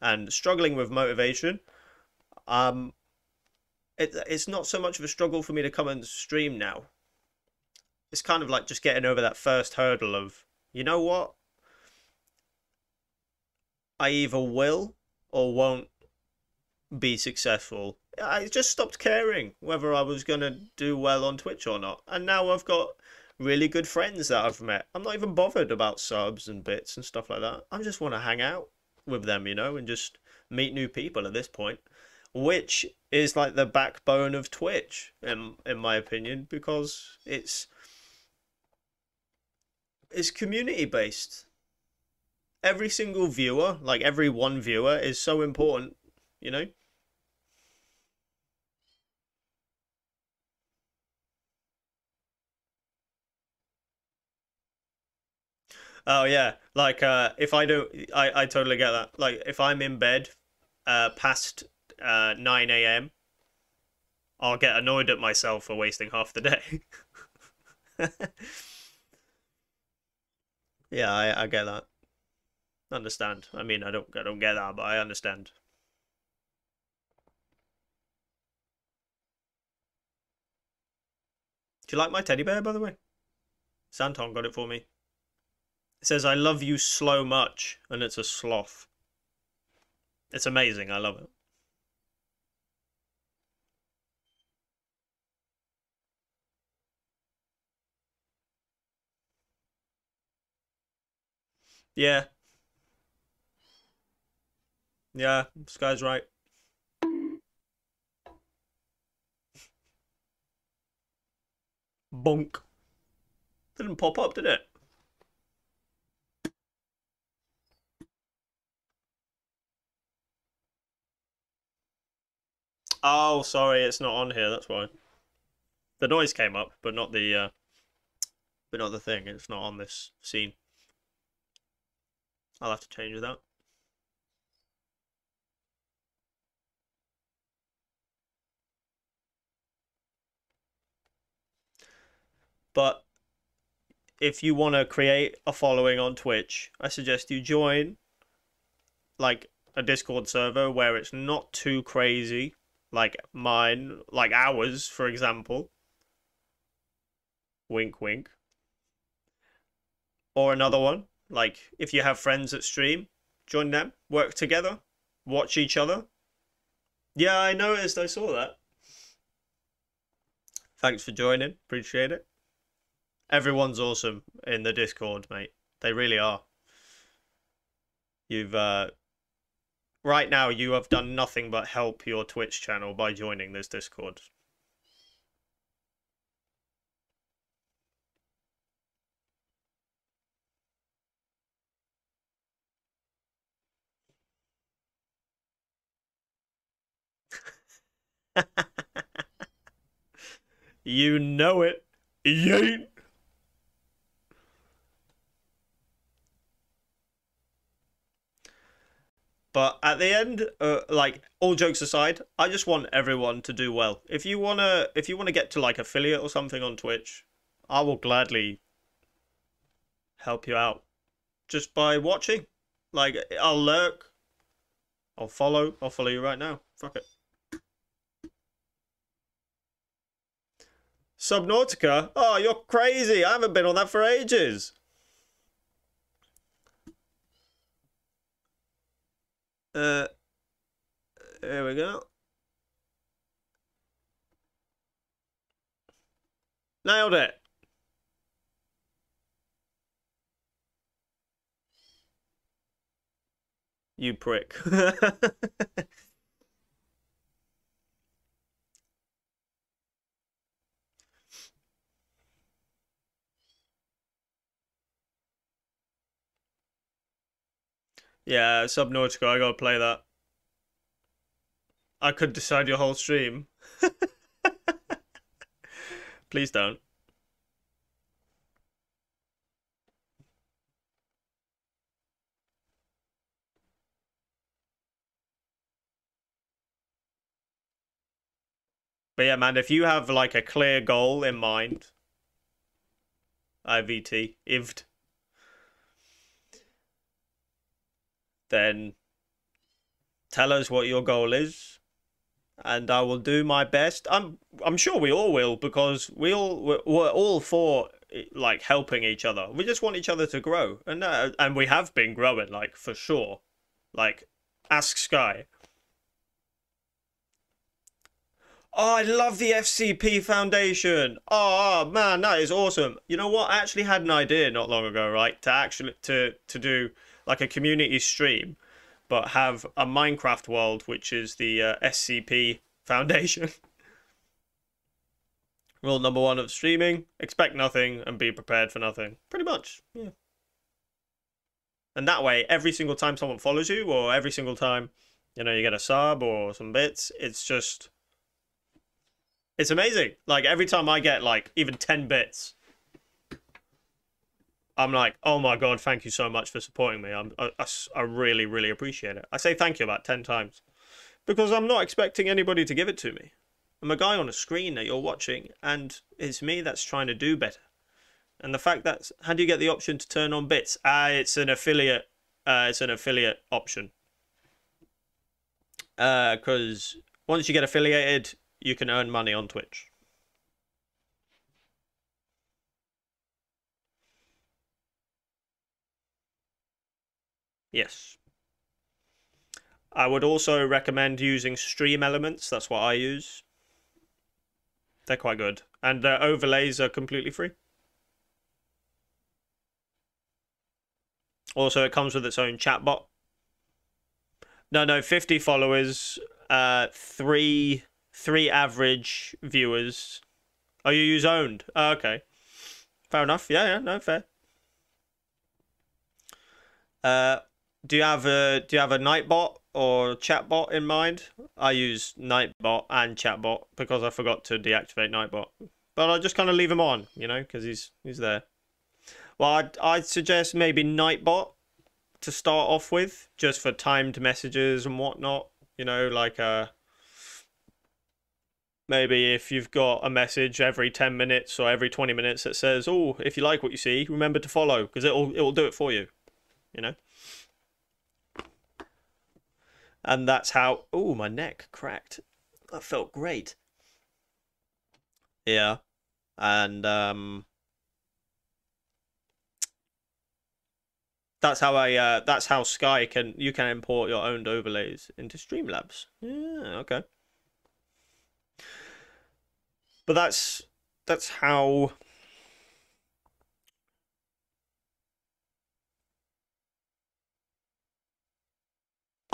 A: and struggling with motivation. Um, it, it's not so much of a struggle for me to come and stream now. It's kind of like just getting over that first hurdle of, you know what? I either will or won't be successful. I just stopped caring whether I was going to do well on Twitch or not. And now I've got really good friends that I've met. I'm not even bothered about subs and bits and stuff like that. I just want to hang out with them, you know, and just meet new people at this point, which is like the backbone of Twitch, in in my opinion, because it's it's community based. Every single viewer, like every one viewer, is so important, you know. Oh yeah, like uh, if I don't, I I totally get that. Like if I'm in bed, uh, past uh nine a.m., I'll get annoyed at myself for wasting half the day. yeah, I I get that. Understand. I mean, I don't I don't get that, but I understand. Do you like my teddy bear, by the way? Santon got it for me. It says, I love you slow much, and it's a sloth. It's amazing. I love it. Yeah. Yeah, this guy's right. Bonk. Didn't pop up, did it? Oh, sorry, it's not on here. That's why. The noise came up, but not the, uh, but not the thing. It's not on this scene. I'll have to change that. But if you want to create a following on Twitch, I suggest you join like a Discord server where it's not too crazy, like mine, like ours, for example. Wink, wink. Or another one, like if you have friends that stream, join them, work together, watch each other. Yeah, I noticed, I saw that. Thanks for joining, appreciate it. Everyone's awesome in the Discord, mate. They really are. You've uh right now you have done nothing but help your Twitch channel by joining this Discord. You know it. Yeet. But at the end, uh, like all jokes aside, I just want everyone to do well. If you wanna, if you wanna get to like affiliate or something on Twitch, I will gladly help you out, just by watching. Like I'll lurk, I'll follow, I'll follow you right now. Fuck it. Subnautica? Oh, you're crazy. I haven't been on that for ages. Uh, there we go. Nailed it. You prick. Yeah, Subnautica, I gotta play that. I could decide your whole stream. Please don't. But yeah, man, if you have like a clear goal in mind, IVT, IVT, then tell us what your goal is and I will do my best. I'm I'm sure we all will because we all we're, we're all for like helping each other. We just want each other to grow, and uh, and we have been growing like for sure. Like, ask Sky. Oh, I love the SCP Foundation. Oh, man, that is awesome. You know what? I actually had an idea not long ago, right? To actually to to do like a community stream, but have a Minecraft world, which is the uh, SCP Foundation. Rule number one of streaming: expect nothing and be prepared for nothing. Pretty much, yeah. And that way, every single time someone follows you, or every single time, you know, you get a sub or some bits, it's just, it's amazing. Like every time I get like even ten bits, I'm like, oh my god, thank you so much for supporting me. I'm, I, I really, really appreciate it. I say thank you about 10 times because I'm not expecting anybody to give it to me. I'm a guy on a screen that you're watching, and it's me that's trying to do better. And the fact that, how do you get the option to turn on bits? Ah, it's an affiliate, uh, it's an affiliate option. Because uh, once you get affiliated, you can earn money on Twitch. Yes. I would also recommend using Stream Elements. That's what I use. They're quite good. And their overlays are completely free. Also, it comes with its own chatbot. No, no, 50 followers, uh, three, three average viewers. Oh, you use owned? Oh, okay. Fair enough. Yeah, yeah, no, fair. Uh, do you have a do you have a Nightbot or chatbot in mind? I use Nightbot and chatbot because I forgot to deactivate Nightbot, but I just kind of leave him on, you know, because he's he's there. Well, I'd, I'd suggest maybe Nightbot to start off with, just for timed messages and whatnot. You know, like uh, maybe if you've got a message every 10 minutes or every 20 minutes that says, "Oh, if you like what you see, remember to follow," because it'll it'll do it for you, you know. And that's how. Oh, my neck cracked. That felt great. Yeah, and um, that's how I. Uh, that's how Sky can. You can import your Own3d overlays into Streamlabs. Yeah. Okay. But that's that's how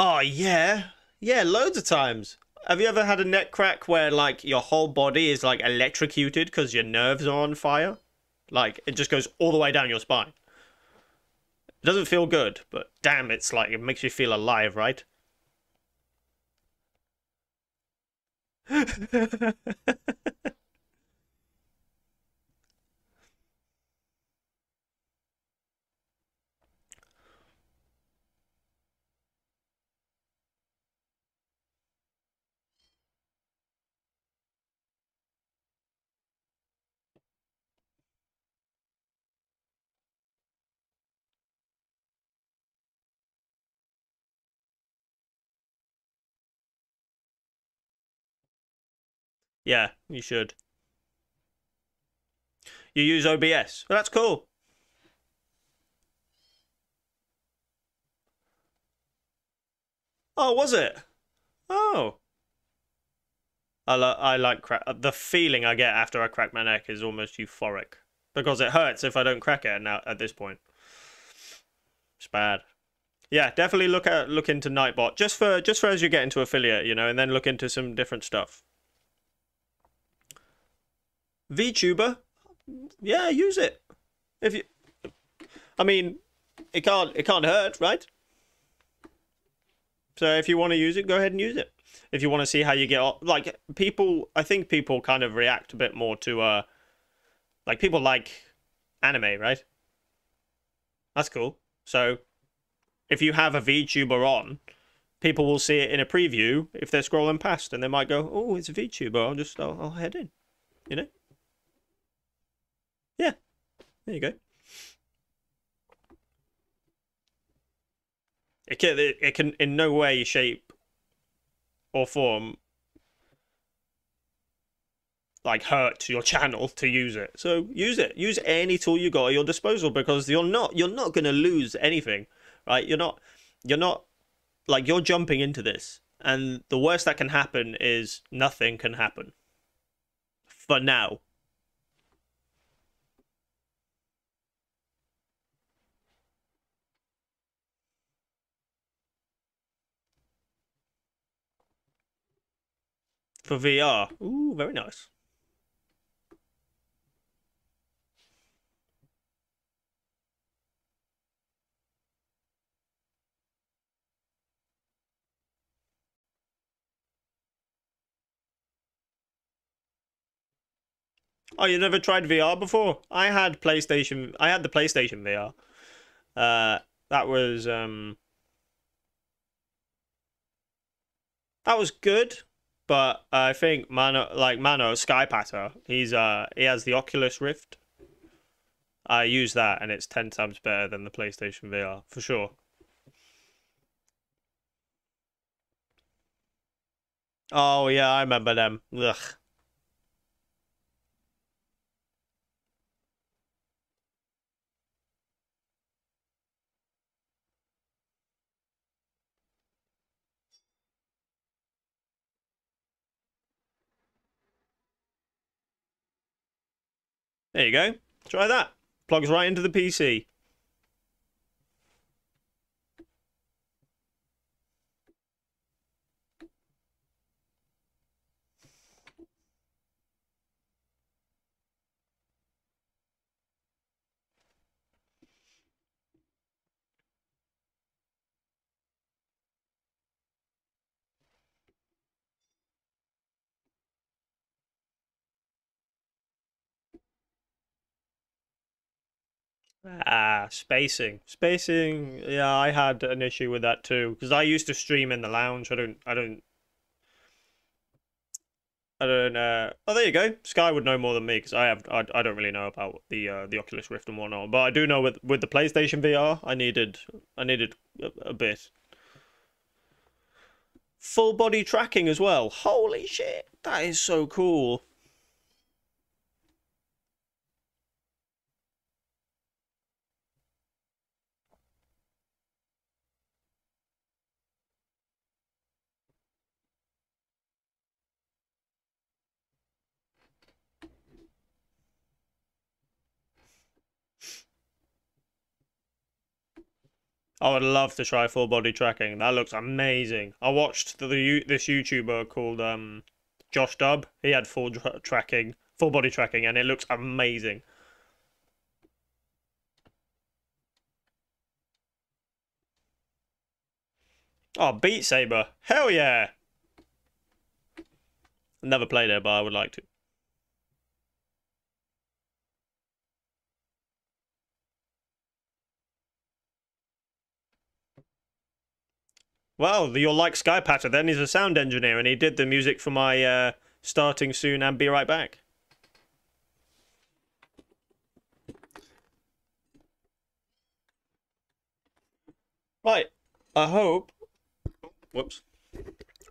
A: Oh yeah. Yeah, loads of times. Have you ever had a neck crack where like your whole body is like electrocuted because your nerves are on fire? Like it just goes all the way down your spine. It doesn't feel good, but damn, it's like it makes you feel alive, right? Yeah, you should. You use OBS. Well, that's cool. Oh, was it? Oh. I, li I like crack. Uh, the feeling I get after I crack my neck is almost euphoric. Because it hurts if I don't crack it now at this point. It's bad. Yeah, definitely look at look into Nightbot just for just for as you get into affiliate, you know, and then look into some different stuff. VTuber, yeah, use it. If you, I mean, it can't it can't hurt, right? So if you want to use it, go ahead and use it. If you want to see how you get like people, I think people kind of react a bit more to, uh, like people like anime, right? That's cool. So if you have a VTuber on, people will see it in a preview if they're scrolling past, and they might go, "Oh, it's a VTuber. I'll just I'll, I'll head in," you know. There you go. It can, it can in no way, shape, or form like hurt your channel to use it. So use it. Use any tool you got at your disposal because you're not you're not gonna lose anything, right? You're not you're not like you're jumping into this, and the worst that can happen is nothing can happen. For now. For VR. Ooh, very nice. Oh, you never tried VR before? I had PlayStation. I had the PlayStation VR. Uh, that was um. That was good. But I think Mano, like Mano Skypatter, he's uh he has the Oculus Rift. I use that and it's ten times better than the PlayStation VR for sure. Oh yeah, I remember them. Ugh. There you go. Try that. Plugs right into the PC. Ah, spacing. Spacing. Yeah, I had an issue with that too because I used to stream in the lounge. I don't I don't I don't. Uh... Oh, there you go. Sky would know more than me because I have. I, I don't really know about the uh, the Oculus Rift and whatnot. But I do know with with the PlayStation VR, I needed I needed a, a bit. Full body tracking as well. Holy shit, that is so cool. I would love to try full body tracking. That looks amazing. I watched the, the this YouTuber called um, Josh Dub. He had full tra tracking, full body tracking, and it looks amazing. Oh, Beat Saber. Hell yeah. Never played it, but I would like to. Well, you're like Sky Patter then. He's a sound engineer and he did the music for my uh, starting soon and be right back. Right. I hope. Whoops.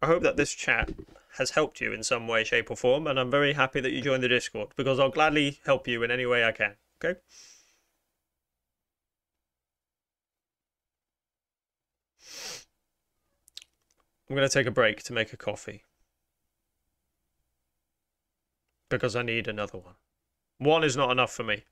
A: I hope that this chat has helped you in some way, shape, or form, and I'm very happy that you joined the Discord because I'll gladly help you in any way I can. Okay? I'm going to take a break to make a coffee. Because I need another one. One is not enough for me.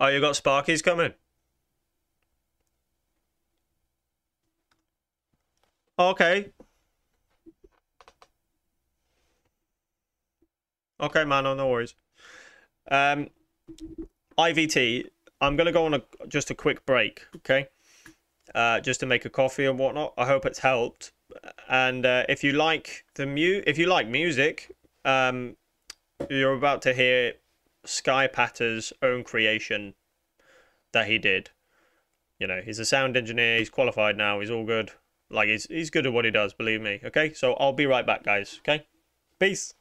A: Oh, you got Sparkies coming? Okay. Okay, man, no, no worries. Um, IVT, I'm going to go on a just a quick break, okay? Uh, just to make a coffee and whatnot. I hope it's helped. And uh, if you like the mu, if you like music, um, you're about to hear Sky Patter's own creation that he did. You know, he's a sound engineer, he's qualified now, he's all good. Like, he's, he's good at what he does, believe me. Okay, so I'll be right back, guys. Okay? Peace.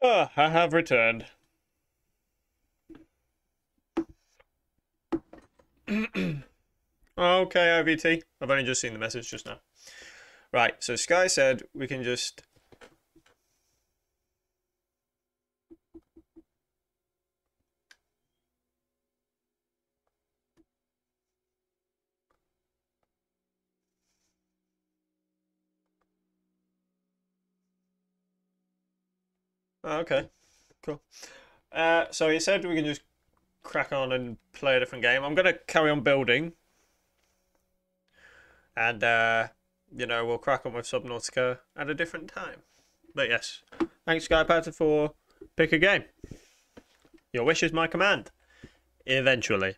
A: Oh, I have returned. okay, IVT. I've only just seen the message just now. Right, so Sky said we can just... Okay, cool. Uh, so he said we can just crack on and play a different game. I'm going to carry on building. And, uh, you know, we'll crack on with Subnautica at a different time. But yes, thanks Skypatter for pick a game. Your wish is my command. Eventually.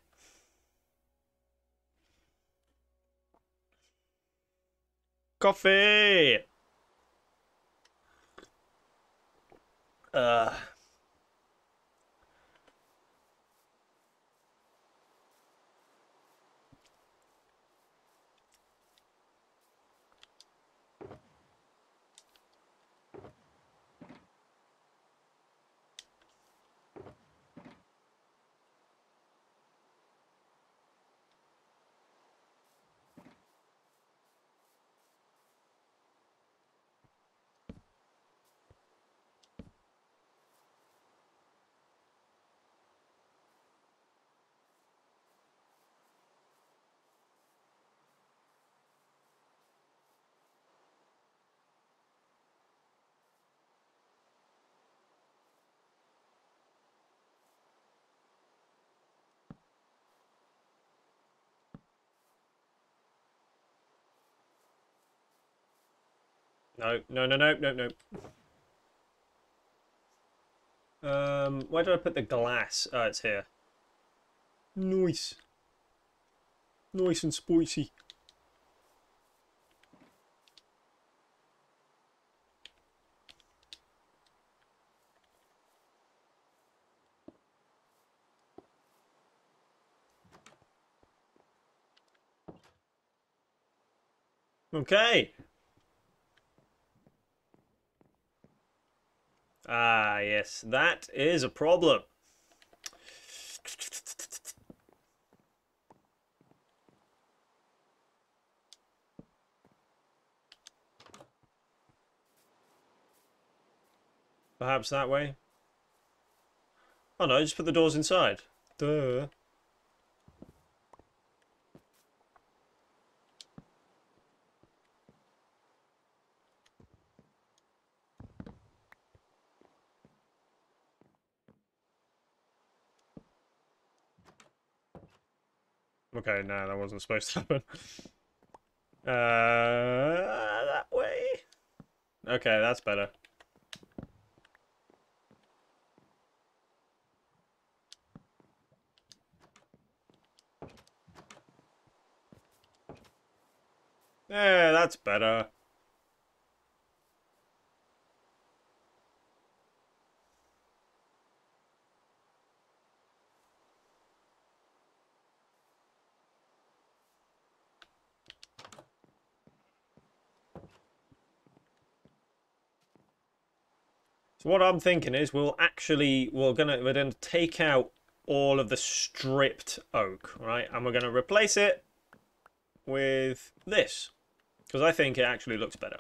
A: Coffee! Uh... No, no, no, no, no, no. Um, where did I put the glass? Oh, it's here. Nice. Nice and spicy. Okay. Ah, yes, that is a problem. Perhaps that way? Oh no, just put the doors inside. Duh. Okay, no, that wasn't supposed to happen. Uh, that way? Okay, that's better. Yeah, that's better. So what I'm thinking is we'll actually we're gonna we're gonna take out all of the stripped oak, right? And we're gonna replace it with this. Because I think it actually looks better.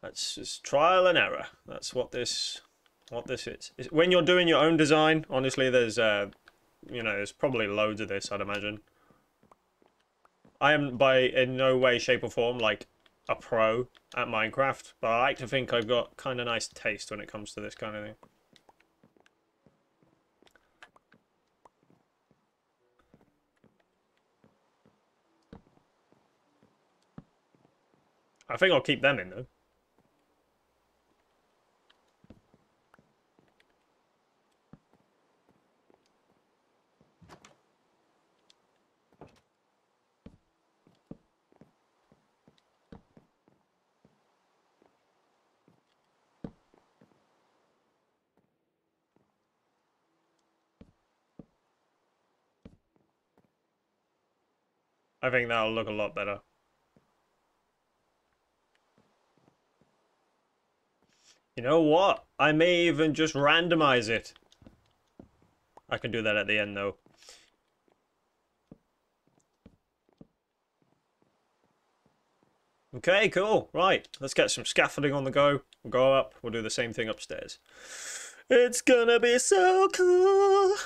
A: That's just trial and error. That's what this what this is. When you're doing your own design, honestly there's uh you know, there's probably loads of this, I'd imagine. I am by in no way, shape or form like a pro at Minecraft, but I like to think I've got kind of nice taste when it comes to this kind of thing. I think I'll keep them in though. I think that'll look a lot better. You know what? I may even just randomize it. I can do that at the end though. Okay, cool. Right, let's get some scaffolding on the go. We'll go up, we'll do the same thing upstairs. It's gonna be so cool.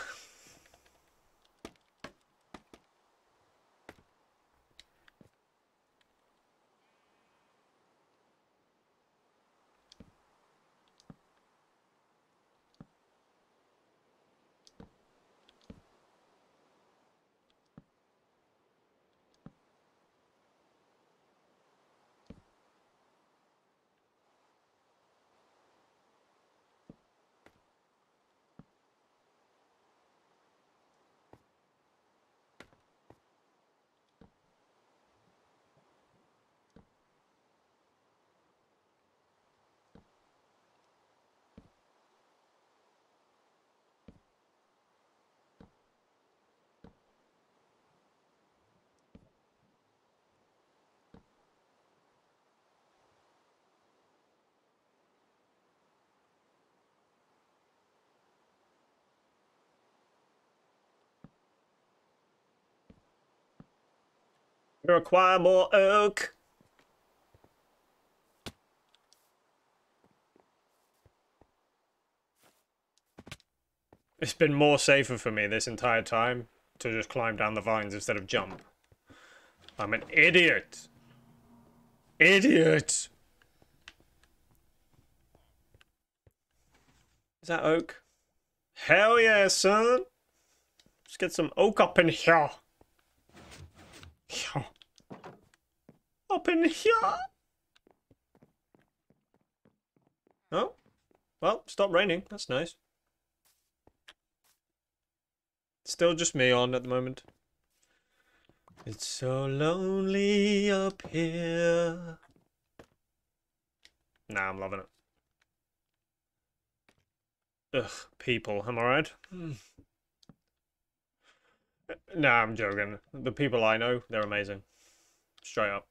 A: We require more oak. It's been more safer for me this entire time to just climb down the vines instead of jump. I'm an idiot. Idiot. Is that oak? Hell yeah, son. Let's get some oak up in here. Yeah. Up in here. Oh. Well, stop raining. That's nice. Still just me on at the moment. It's so lonely up here. Nah, I'm loving it. Ugh, people, am I right? Mm. Nah, I'm joking. The people I know, they're amazing. Straight up.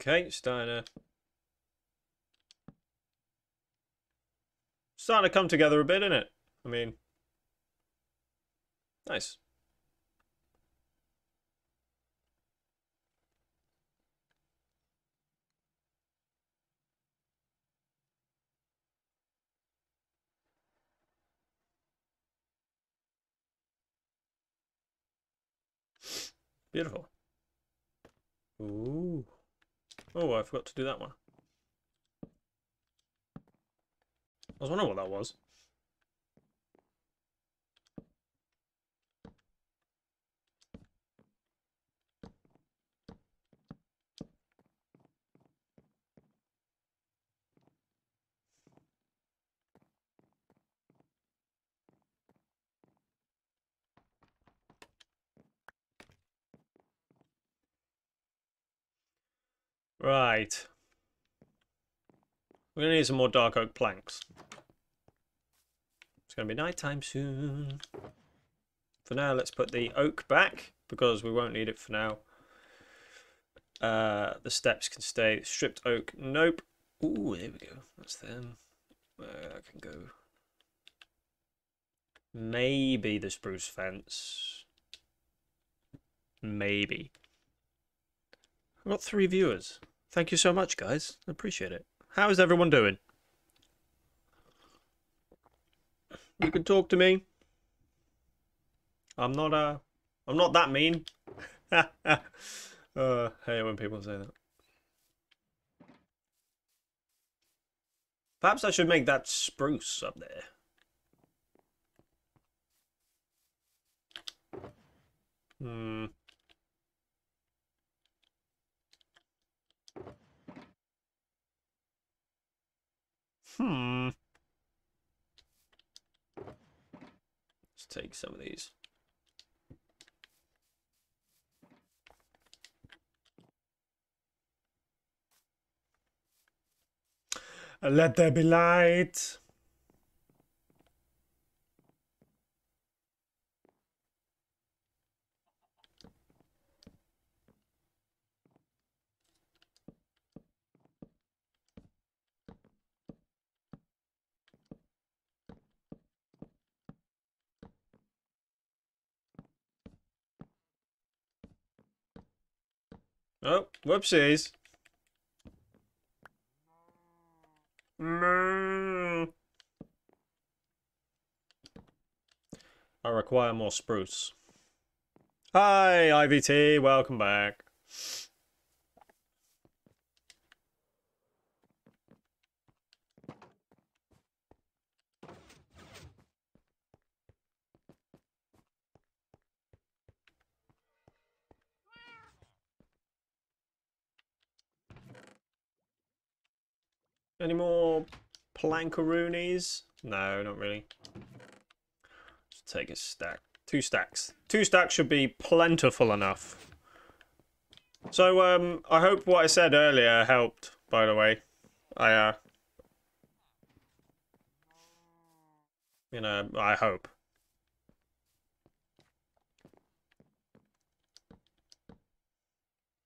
A: Okay, starting to... Starting to come together a bit, isn't it? I mean... Nice. Beautiful. Ooh. Oh, I forgot to do that one. I was wondering what that was. Right. We're going to need some more dark oak planks. It's going to be nighttime soon. For now, let's put the oak back, because we won't need it for now. Uh, the steps can stay. Stripped oak, nope. Ooh, there we go. That's them. Where I can go. Maybe the spruce fence. Maybe. I've got three viewers. Thank you so much, guys. I appreciate it. How is everyone doing? You can talk to me. I'm not uh I'm not that mean. uh hey when people say that. Perhaps I should make that spruce up there. Hmm. Let's take some of these. Let there be light. Oh, whoopsies. No. I require more spruce. Hi, IVT, welcome back. Any more plankaroonies? No, not really. Take a stack. Two stacks. Two stacks should be plentiful enough. So, um, I hope what I said earlier helped, by the way. I, uh... You know, I hope.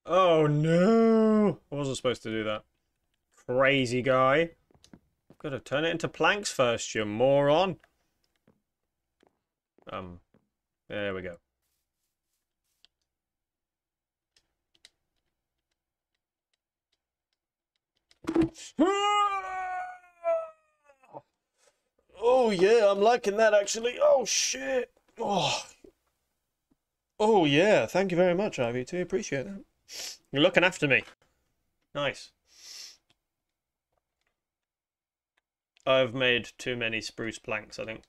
A: Oh no! I wasn't supposed to do that. Crazy guy. Gotta turn it into planks first, you moron. Um, there we go. Oh yeah, I'm liking that actually. Oh shit. Oh. Oh yeah, thank you very much, IVT. Appreciate that. You're looking after me. Nice. I've made too many spruce planks, I think.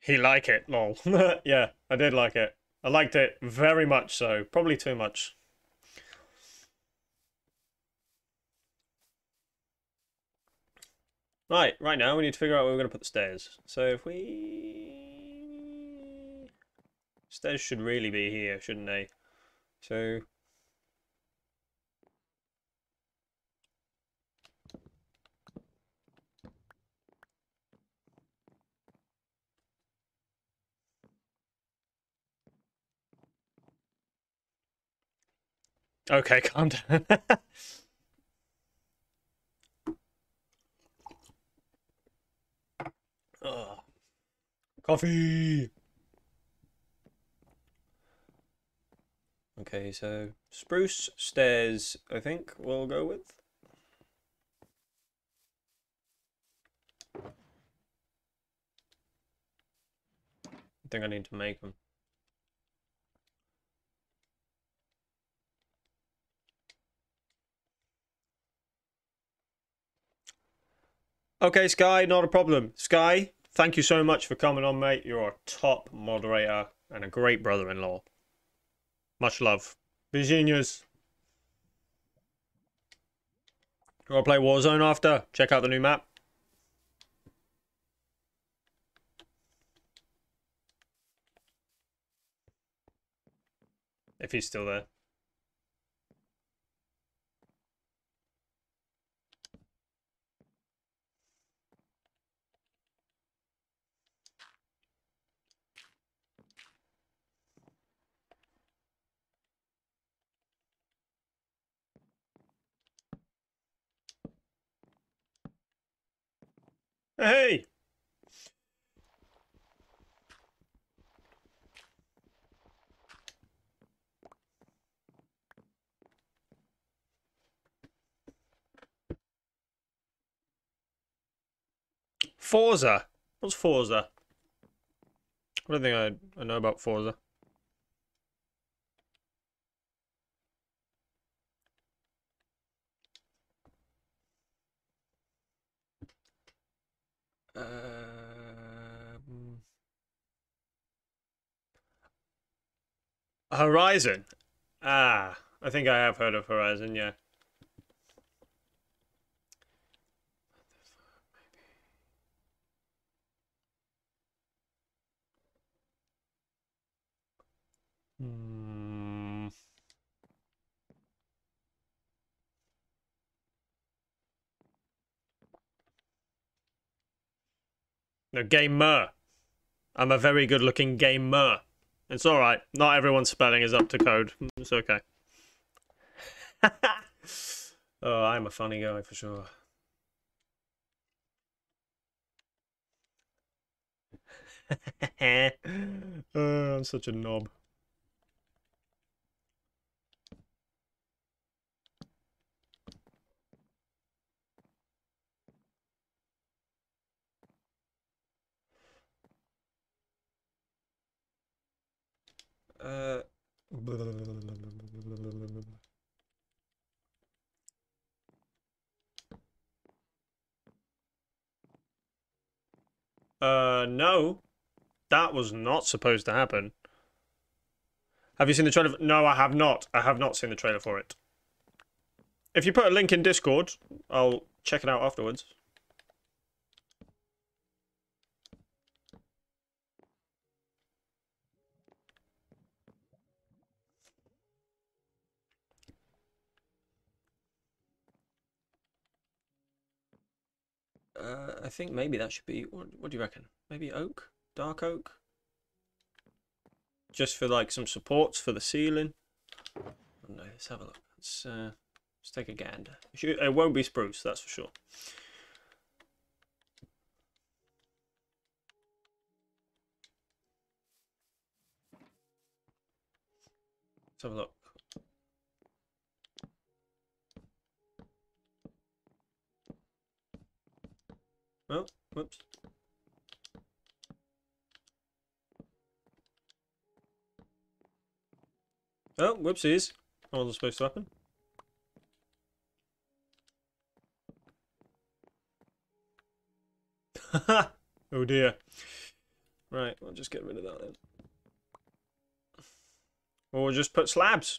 A: He like it, lol. yeah, I did like it. I liked it very much so. Probably too much. Right, right now we need to figure out where we're going to put the stairs. So if we... Stairs should really be here, shouldn't they? So... Okay, calm down. oh. Coffee! Okay, so spruce stairs, I think we'll go with. I think I need to make them. Okay, Sky, not a problem. Sky, thank you so much for coming on, mate. You're a top moderator and a great brother-in-law. Much love. Virginias. You want to play Warzone after? Check out the new map. If he's still there. Hey! Forza. What's Forza? I don't think I, I know about Forza. Horizon. Ah, I think I have heard of Horizon, yeah. Hmm. No, gamer. I'm a very good looking gamer. It's alright. Not everyone's spelling is up to code. It's okay. oh, I'm a funny guy for sure. oh, I'm such a knob. Uh, uh, no. That was not supposed to happen. Have you seen the trailer? No, I have not. I have not seen the trailer for it. If you put a link in Discord, I'll check it out afterwards. Uh, I think maybe that should be. What, what do you reckon? Maybe oak, dark oak. Just for like some supports for the ceiling. No, let's have a look. Let's uh, let's take a gander. It won't be spruce, that's for sure. Let's have a look. Oh, whoops. Oh, whoopsies. That wasn't supposed to happen. oh dear. Right, I'll just get rid of that then. Or just put slabs.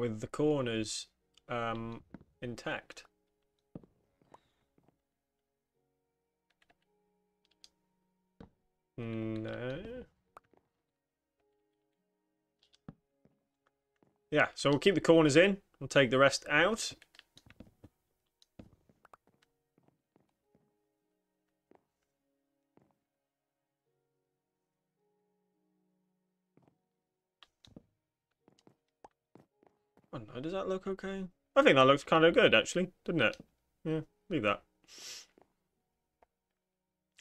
A: With the corners um, intact. No. Yeah, so we'll keep the corners in. We'll take the rest out. Does that look okay? I think that looks kind of good, actually, didn't it? Yeah, leave that.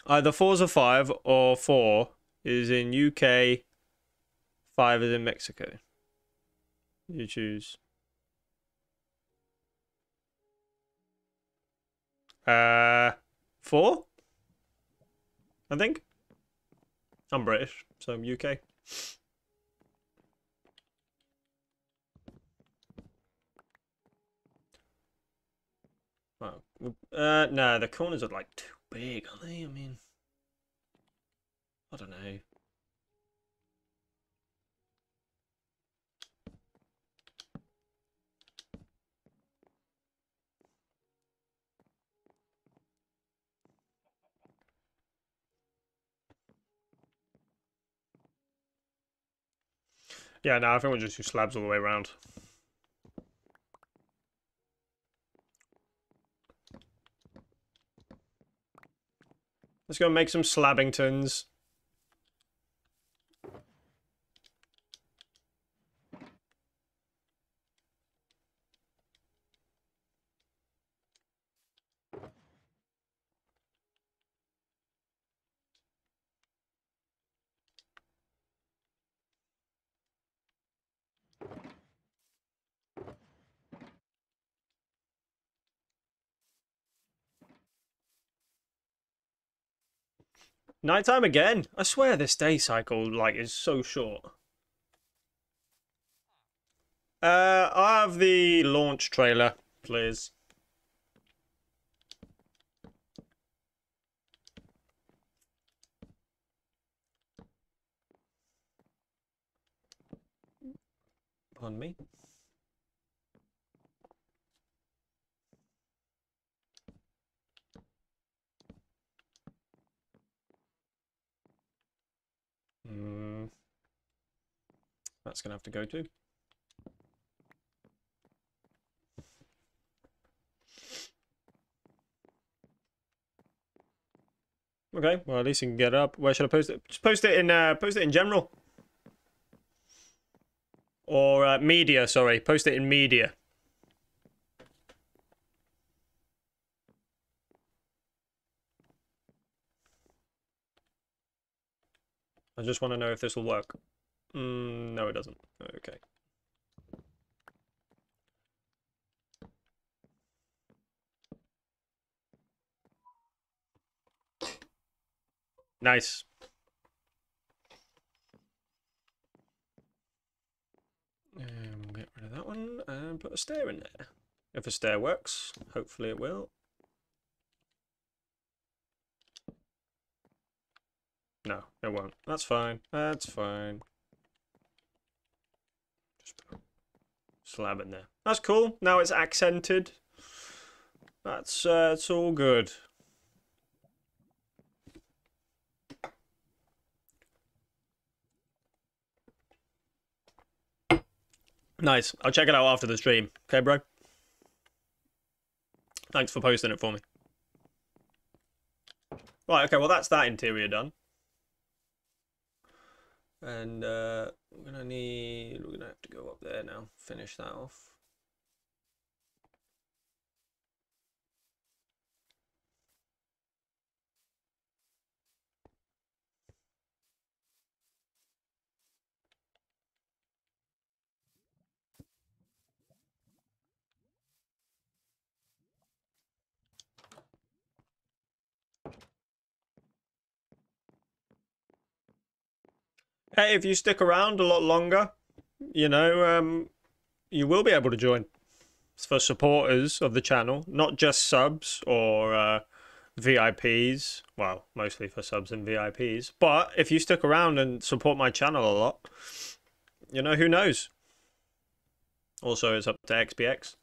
A: Either four's a five or four is in UK, five is in Mexico. You choose. Uh, four? I think. I'm British, so I'm UK. Uh, no, the corners are like too big, are they? I mean, I don't know. Yeah, no, I think we'll just do slabs all the way around. Let's go make some slabbingtons. Nighttime again? I swear this day cycle, like, is so short. Uh, I have the launch trailer, please. Pardon me. Mm. That's going to have to go too. Okay, well at least you can get up. Where should I post it? Just post it in uh, post it in general. Or uh, media, sorry. Post it in media. I just want to know if this will work. Mm, no, it doesn't. Okay. Nice. And we'll get rid of that one and put a stair in there. If a stair works, hopefully it will. No, it won't. That's fine. That's fine. Just slab in there. That's cool. Now it's accented. That's uh, it's all good. Nice. I'll check it out after the stream. Okay, bro? Thanks for posting it for me. Right, okay, well that's that interior done. And uh, we're gonna need, we're gonna have to go up there now, finish that off. Hey, if you stick around a lot longer, you know, um, you will be able to join. For supporters of the channel, not just subs or uh, VIPs. Well, mostly for subs and VIPs. But if you stick around and support my channel a lot, you know, who knows? Also, it's up to XPX.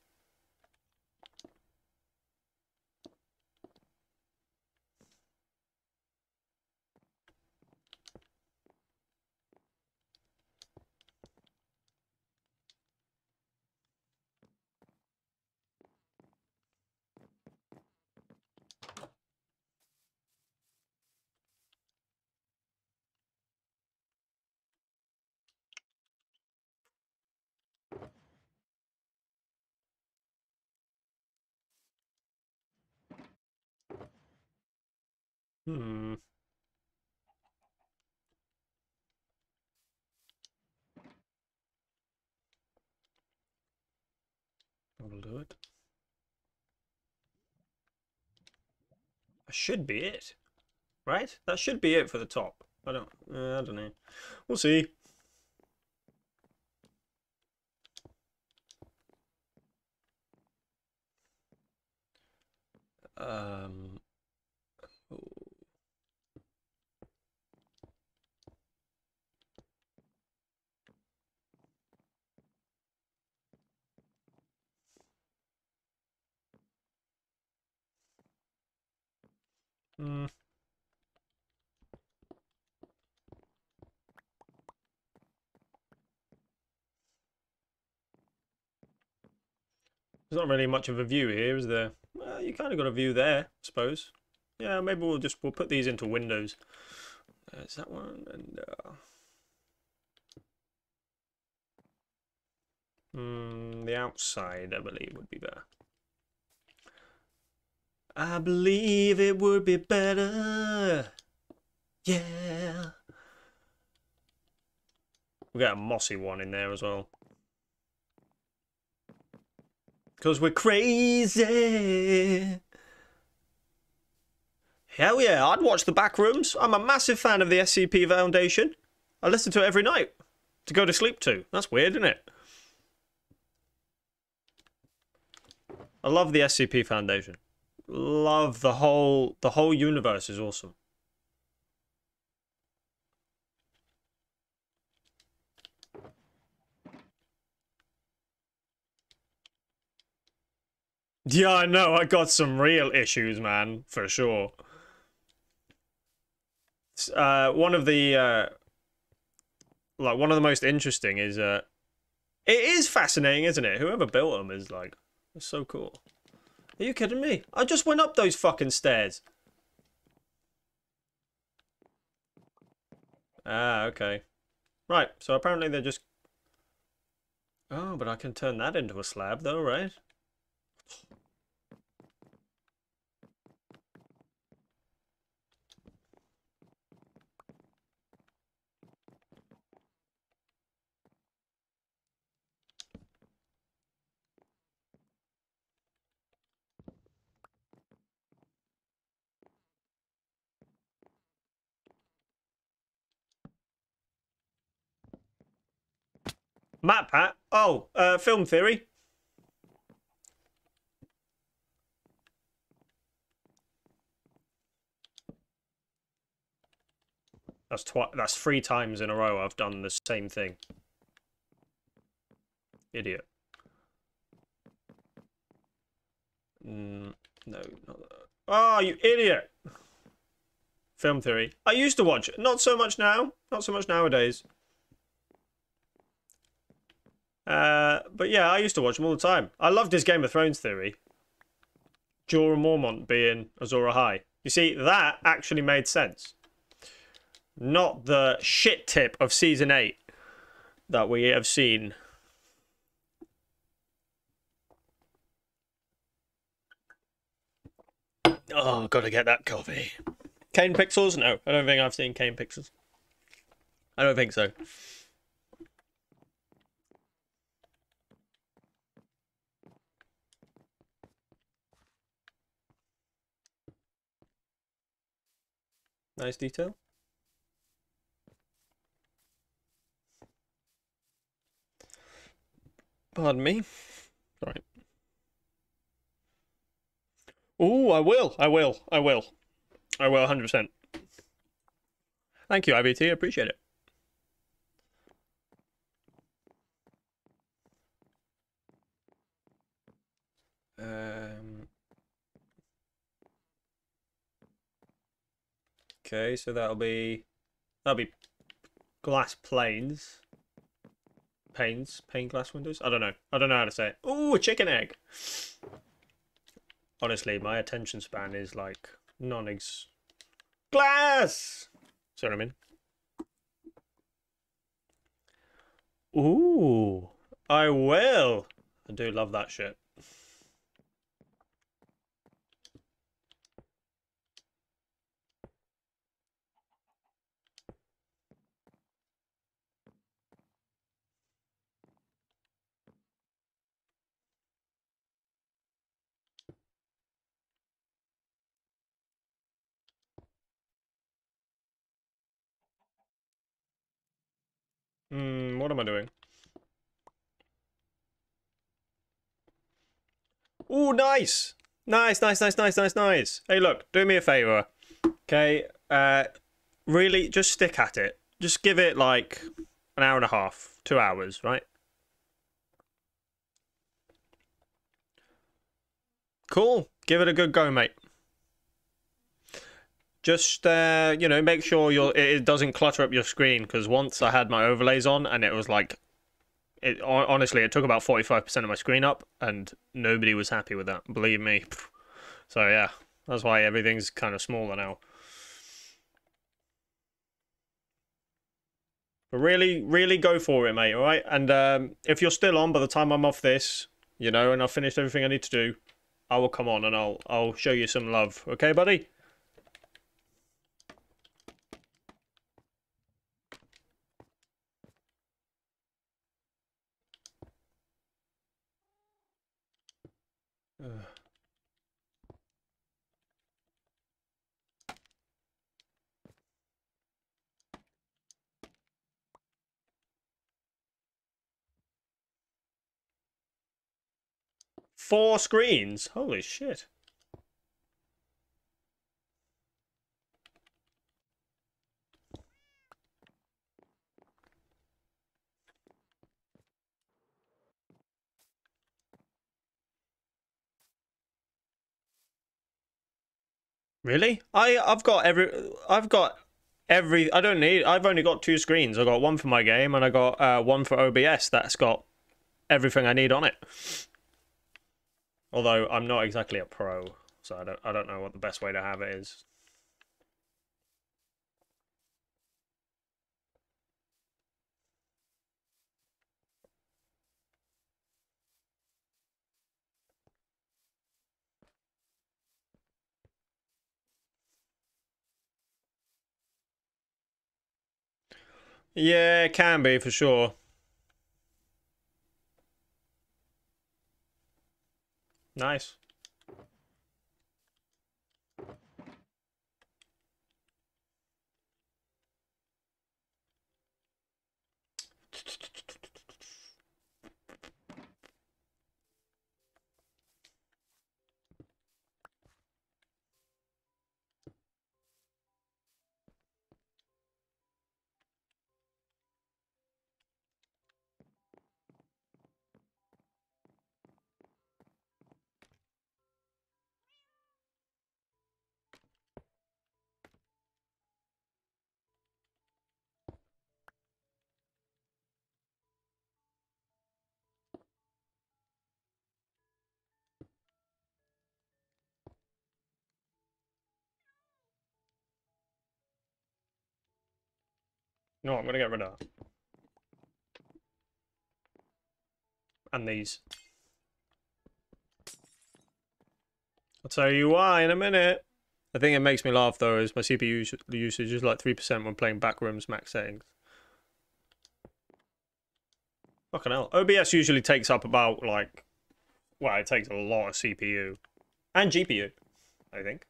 A: Hmm. That'll do it. That should be it. Right? That should be it for the top. I don't uh, I don't know. We'll see. Um Mm. There's not really much of a view here, is there? Well, you kind of got a view there, I suppose. Yeah, maybe we'll just we'll put these into windows. There's that one, and uh... mm, the outside, I believe, would be better. I believe it would be better. Yeah. We got a mossy one in there as well. Because we're crazy. Hell yeah, I'd watch the back rooms. I'm a massive fan of the SCP Foundation. I listen to it every night to go to sleep to. That's weird, isn't it? I love the SCP Foundation love the whole the whole universe is awesome. Yeah, I know. I got some real issues, man, for sure. Uh, one of the uh, like one of the most interesting is uh, it is fascinating, isn't it? Whoever built them is like, so cool. Are you kidding me? I just went up those fucking stairs. Ah, okay. Right, so apparently they're just... Oh, but I can turn that into a slab though, right? MatPat. Oh, uh, film theory. That's twi that's three times in a row I've done the same thing. Idiot. Mm, no, not that. Oh, you idiot! Film theory. I used to watch it. Not so much now. Not so much nowadays. Uh, but yeah, I used to watch them all the time. I loved his Game of Thrones theory. Jorah Mormont being Azor Ahai. You see, that actually made sense. Not the shit tip of season 8 that we have seen. Oh, gotta get that coffee. Kane Pixels? No, I don't think I've seen Kane Pixels. I don't think so. Nice detail. Pardon me. All right. Oh, I will. I will. I will. I will 100%. Thank you, IVT. I appreciate it. Um, okay, so that'll be that'll be glass planes. Panes, pane glass windows. I don't know. I don't know how to say it. Oh, a chicken egg. Honestly, my attention span is like non-ex. Glass. See what I mean? Ooh, I will. I do love that shit. Hmm, what am I doing? Ooh, nice! Nice, nice, nice, nice, nice, nice. Hey, look, do me a favor. Okay, uh, really, just stick at it. Just give it, like, an hour and a half, two hours, right? Cool. Give it a good go, mate just uh, you know make sure your it doesn't clutter up your screen because once I had my overlays on and it was like it honestly it took about 45% of my screen up and nobody was happy with that believe me. So yeah that's why everything's kind of smaller now. But really really go for it mate all right and um, if you're still on by the time I'm off this you know and I've finished everything I need to do I will come on and I'll I'll show you some love okay buddy Four screens? Holy shit. Really? I I've got every I've got every I don't need I've only got two screens. I got one for my game and I got uh, one for OBS that's got everything I need on it. Although I'm not exactly a pro, so I don't I don't know what the best way to have it is. Yeah, it can be for sure. Nice. No, I'm gonna get rid of that. And these. I'll tell you why in a minute. The thing that makes me laugh though is my CPU usage is like 3% when playing backrooms max settings. Fucking hell. OBS usually takes up about like, well, it takes a lot of CPU and GPU, I think.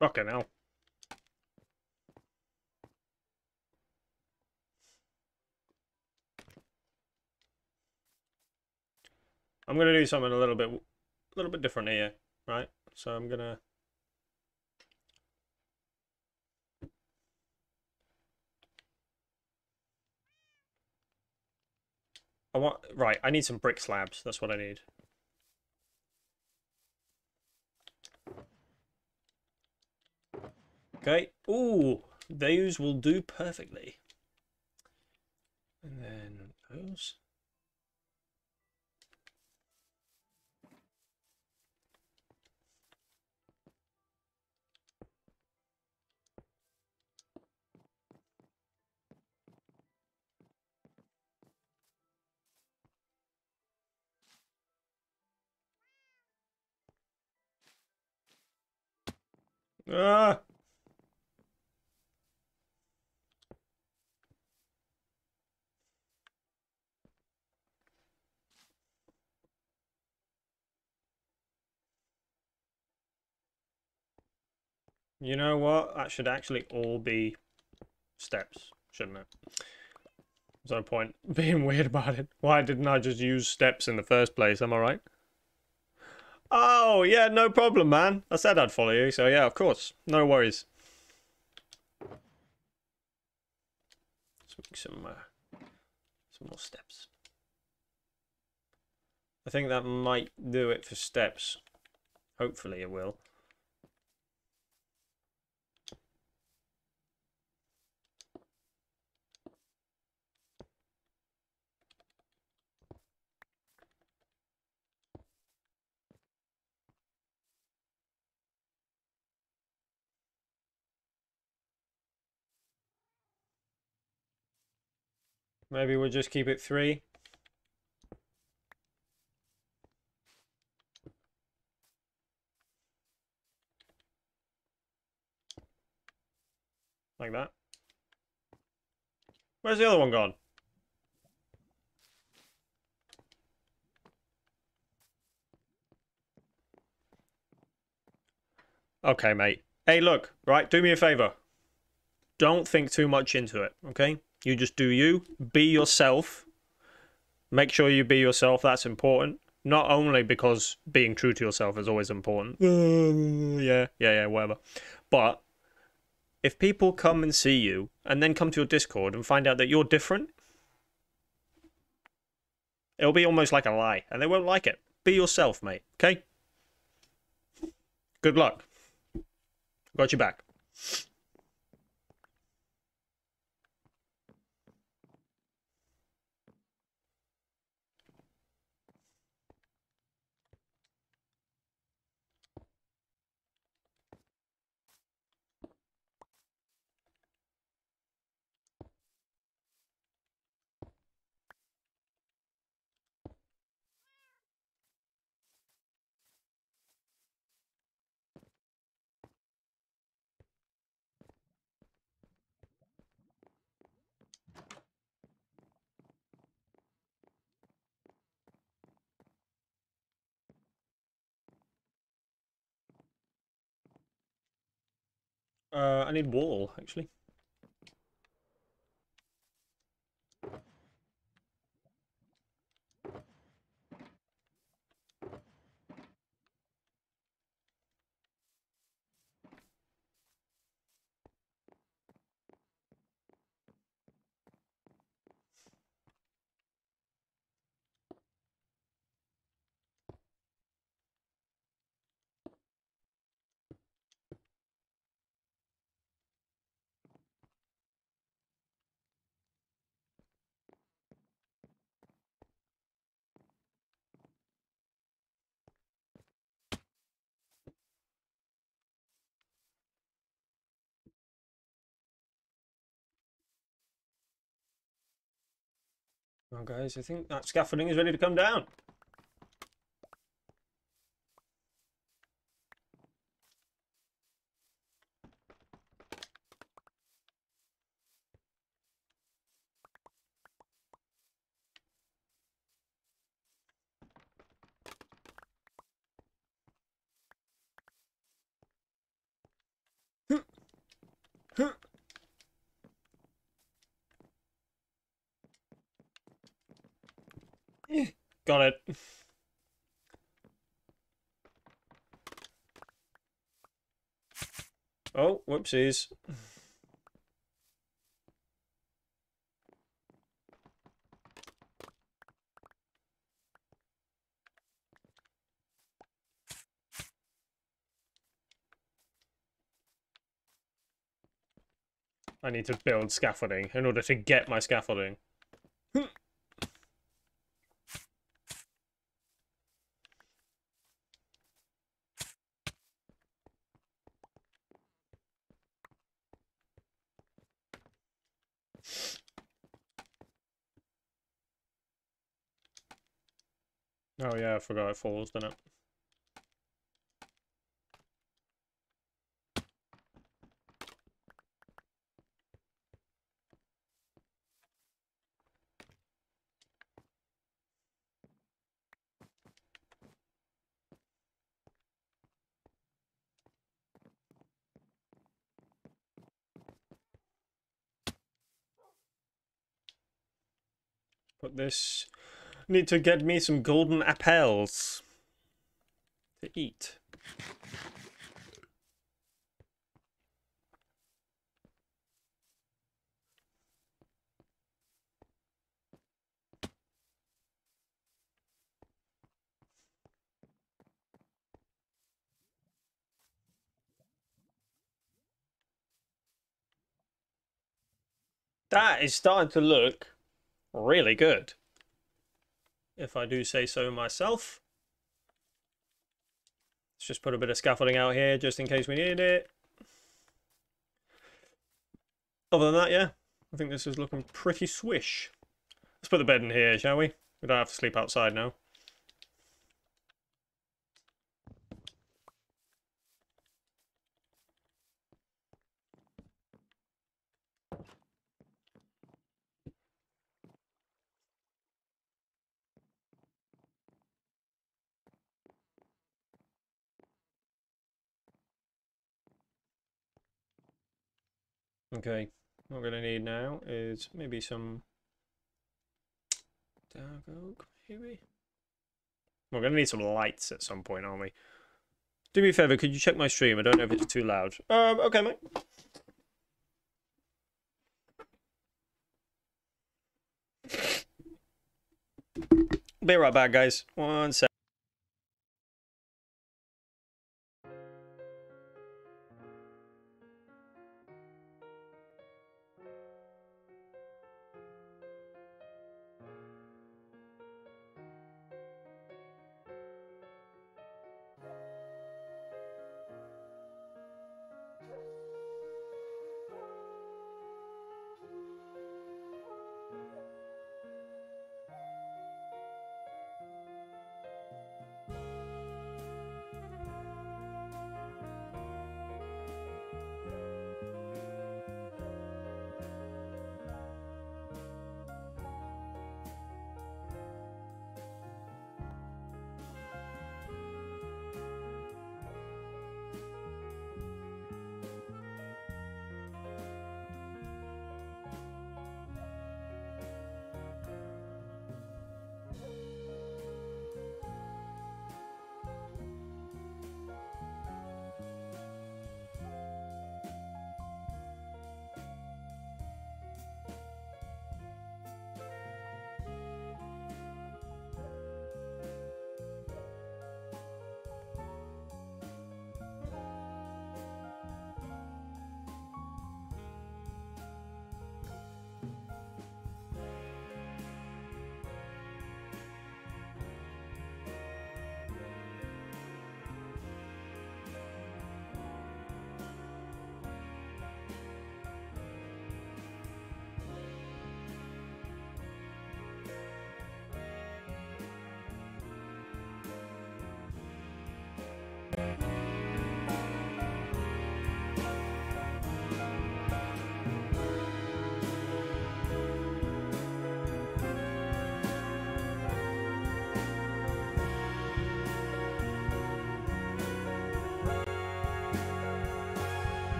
A: Fucking hell. I'm gonna do something a little bit, a little bit different here, right? So I'm gonna. I want right. I need some brick slabs. That's what I need. Okay. Ooh, those will do perfectly. And then those. Ah! You know what? That should actually all be steps, shouldn't it? There's no point being weird about it. Why didn't I just use steps in the first place? Am I right? Oh, yeah, no problem, man. I said I'd follow you, so yeah, of course. No worries. Let's make some, uh, some more steps. I think that might do it for steps. Hopefully it will. Maybe we'll just keep it three. Like that. Where's the other one gone? Okay, mate. Hey, look, right, do me a favour. Don't think too much into it, okay? You just do you. Be yourself. Make sure you be yourself. That's important. Not only because being true to yourself is always important. yeah, yeah, yeah, whatever. But if people come and see you and then come to your Discord and find out that you're different, it'll be almost like a lie and they won't like it. Be yourself, mate. Okay? Good luck. Got you back. Uh, I need wall, actually. Guys, I think that scaffolding is ready to come down. Got it. Oh, whoopsies. I need to build scaffolding in order to get my scaffolding. Forgot it falls, doesn't it? Put this Need to get me some golden apples to eat. That is starting to look really good if I do say so myself. Let's just put a bit of scaffolding out here just in case we need it. Other than that, yeah, I think this is looking pretty swish. Let's put the bed in here, shall we? We don't have to sleep outside now. Okay, what we're going to need now is maybe some dark oak, maybe? We're going to need some lights at some point, aren't we? Do me a favour, could you check my stream? I don't know if it's too loud. Um, okay, mate. Be right back, guys. One sec.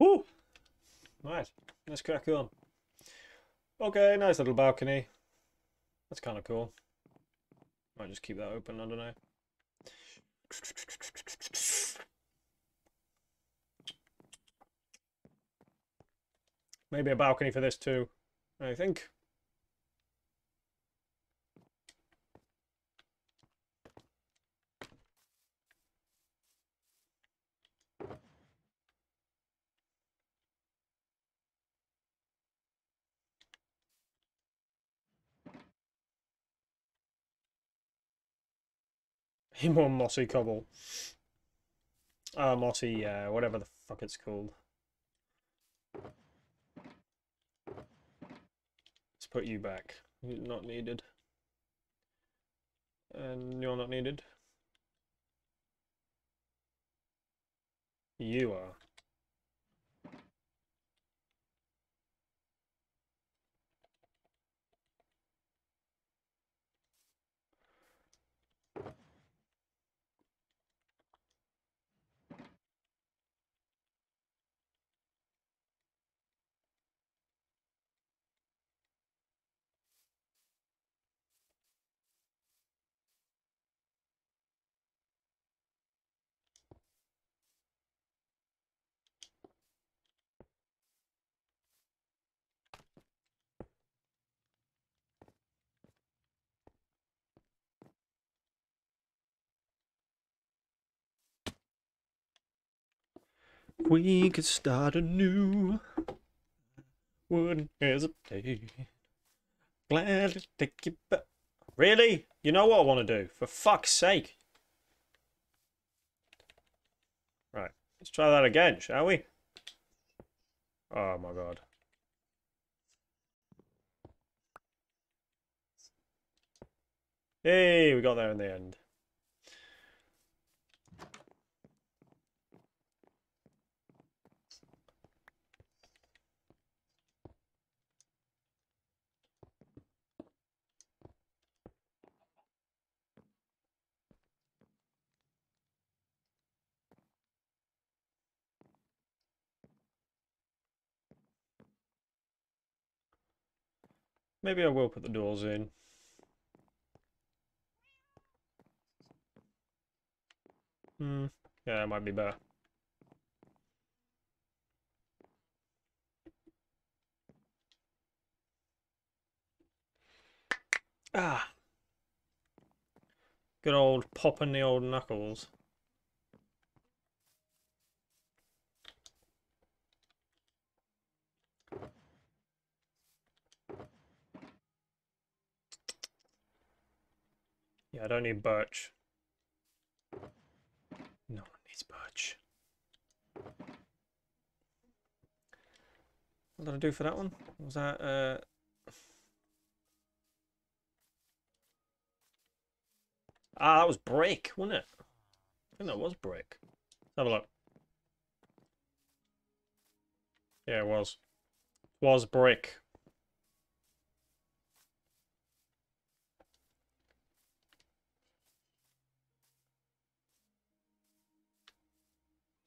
A: Woo! Right, let's crack on. Okay, nice little balcony. That's kind of cool. Might just keep that open, I don't know. Maybe a balcony for this too, I think. More mossy cobble. Uh, mossy, uh, whatever the fuck it's called. Let's put you back. You're not needed. And you're not needed. You are. We could start anew. Wouldn't hesitate. Glad to take you back. Really? You know what I want to do? For fuck's sake. Right. Let's try that again, shall we? Oh my god. Hey, we got there in the end. Maybe I will put the doors in. Hmm. Yeah, it might be better. Ah. Good old popping the old knuckles. Yeah, I don't need birch. No one needs birch. What did I do for that one? Was that, uh... Ah, that was brick, wasn't it? I think that was brick. Have a look. Yeah, it was. Was brick.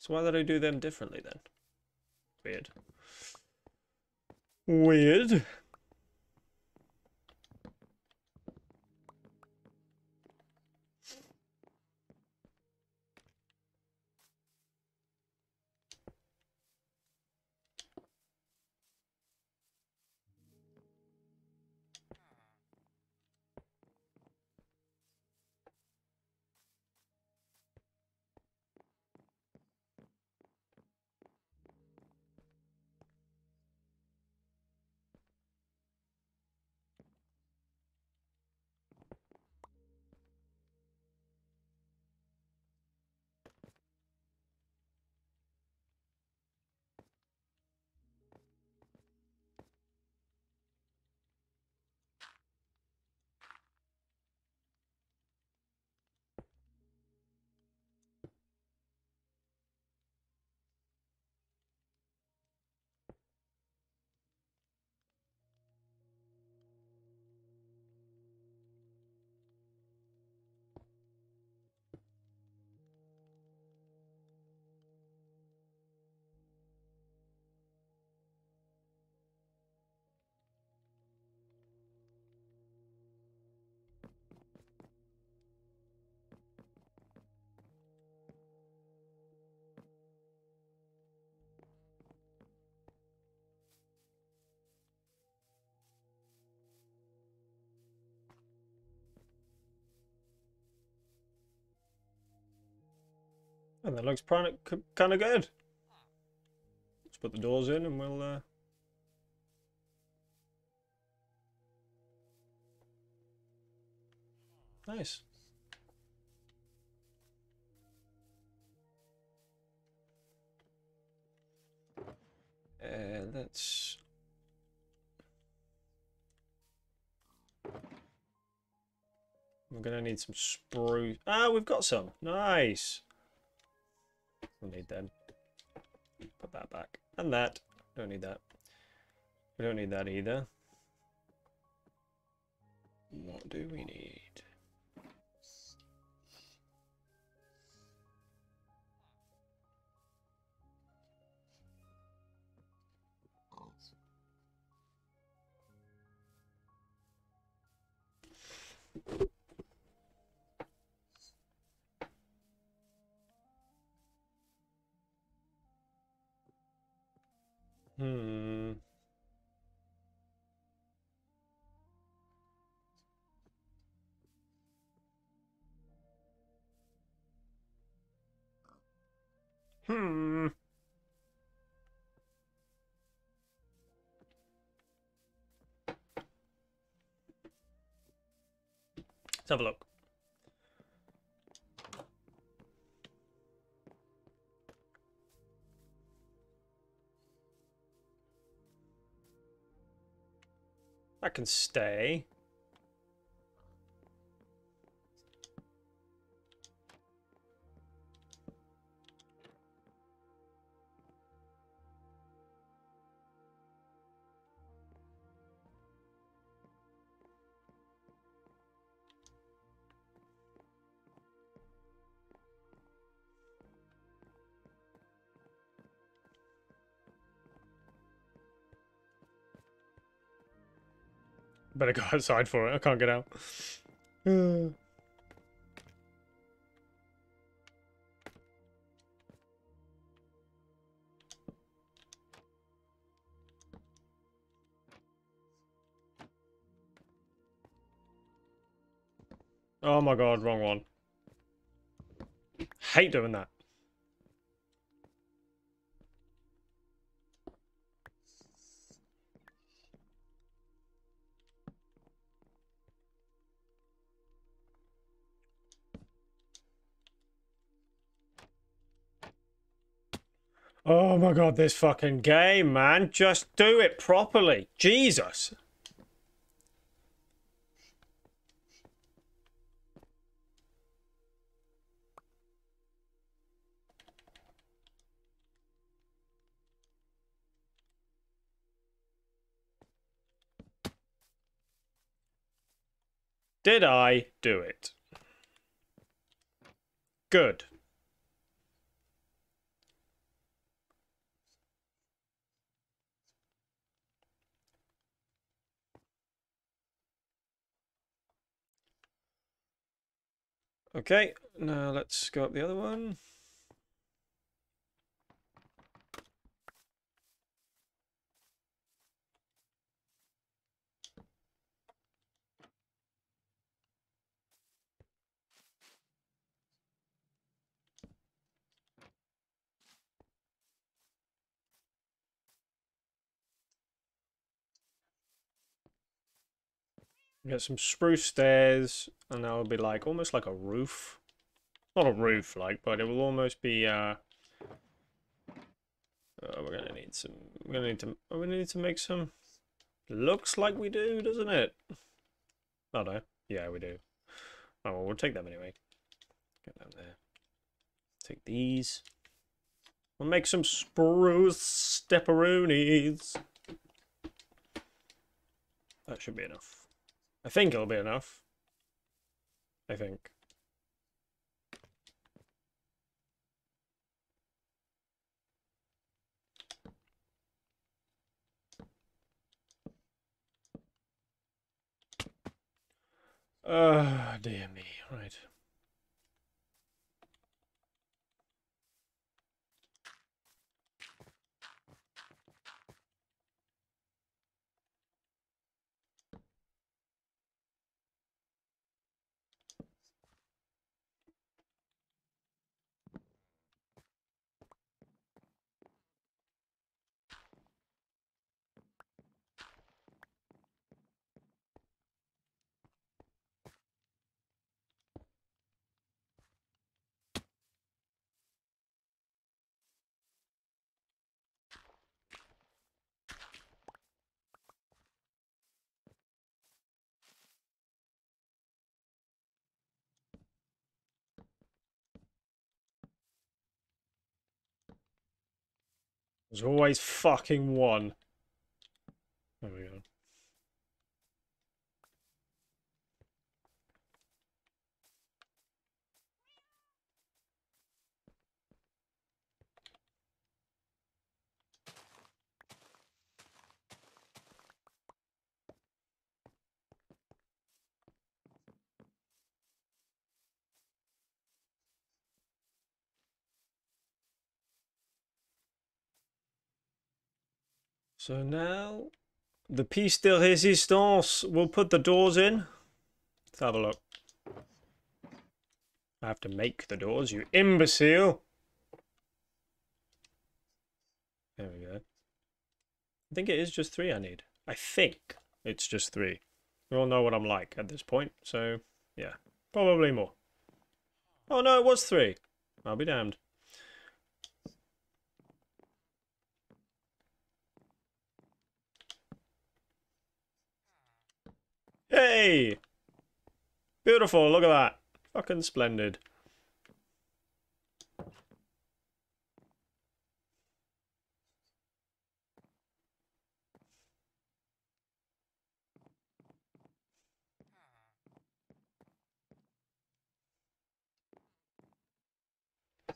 A: So why did I do them differently then? Weird. Weird. And that looks kind of good. Let's put the doors in and we'll... Uh... Nice. Uh, let's... We're gonna need some spruce. Ah, we've got some. Nice. We'll need them. Put that back. And that. Don't need that. We don't need that either. What do we need? Hmm. Hmm. Let's have a look. That can stay. Better go outside for it. I can't get out. oh my god, wrong one. Hate doing that. Oh my god, this fucking game, man. Just do it properly. Jesus. Did I do it? Good. Okay, now let's go up the other one. Get some spruce stairs, and that will be like almost like a roof. Not a roof, like, but it will almost be. Uh, uh, we're gonna need some. We're gonna need to. Oh, we need to make some. Looks like we do, doesn't it? Oh no. Yeah, we do. Oh well, we'll take them anyway. Get them there. Take these. We'll make some spruce stepperoonies. That should be enough. I think it'll be enough. I think. Oh, dear me. Right. There's always fucking one. There we go. So now the piece de resistance. We'll put the doors in. Let's have a look. I have to make the doors, you imbecile. There we go. I think it is just three I need. I think it's just three. We all know what I'm like at this point, so yeah, probably more. Oh no, it was three. I'll be damned. Hey! Beautiful, look at that. Fucking splendid. I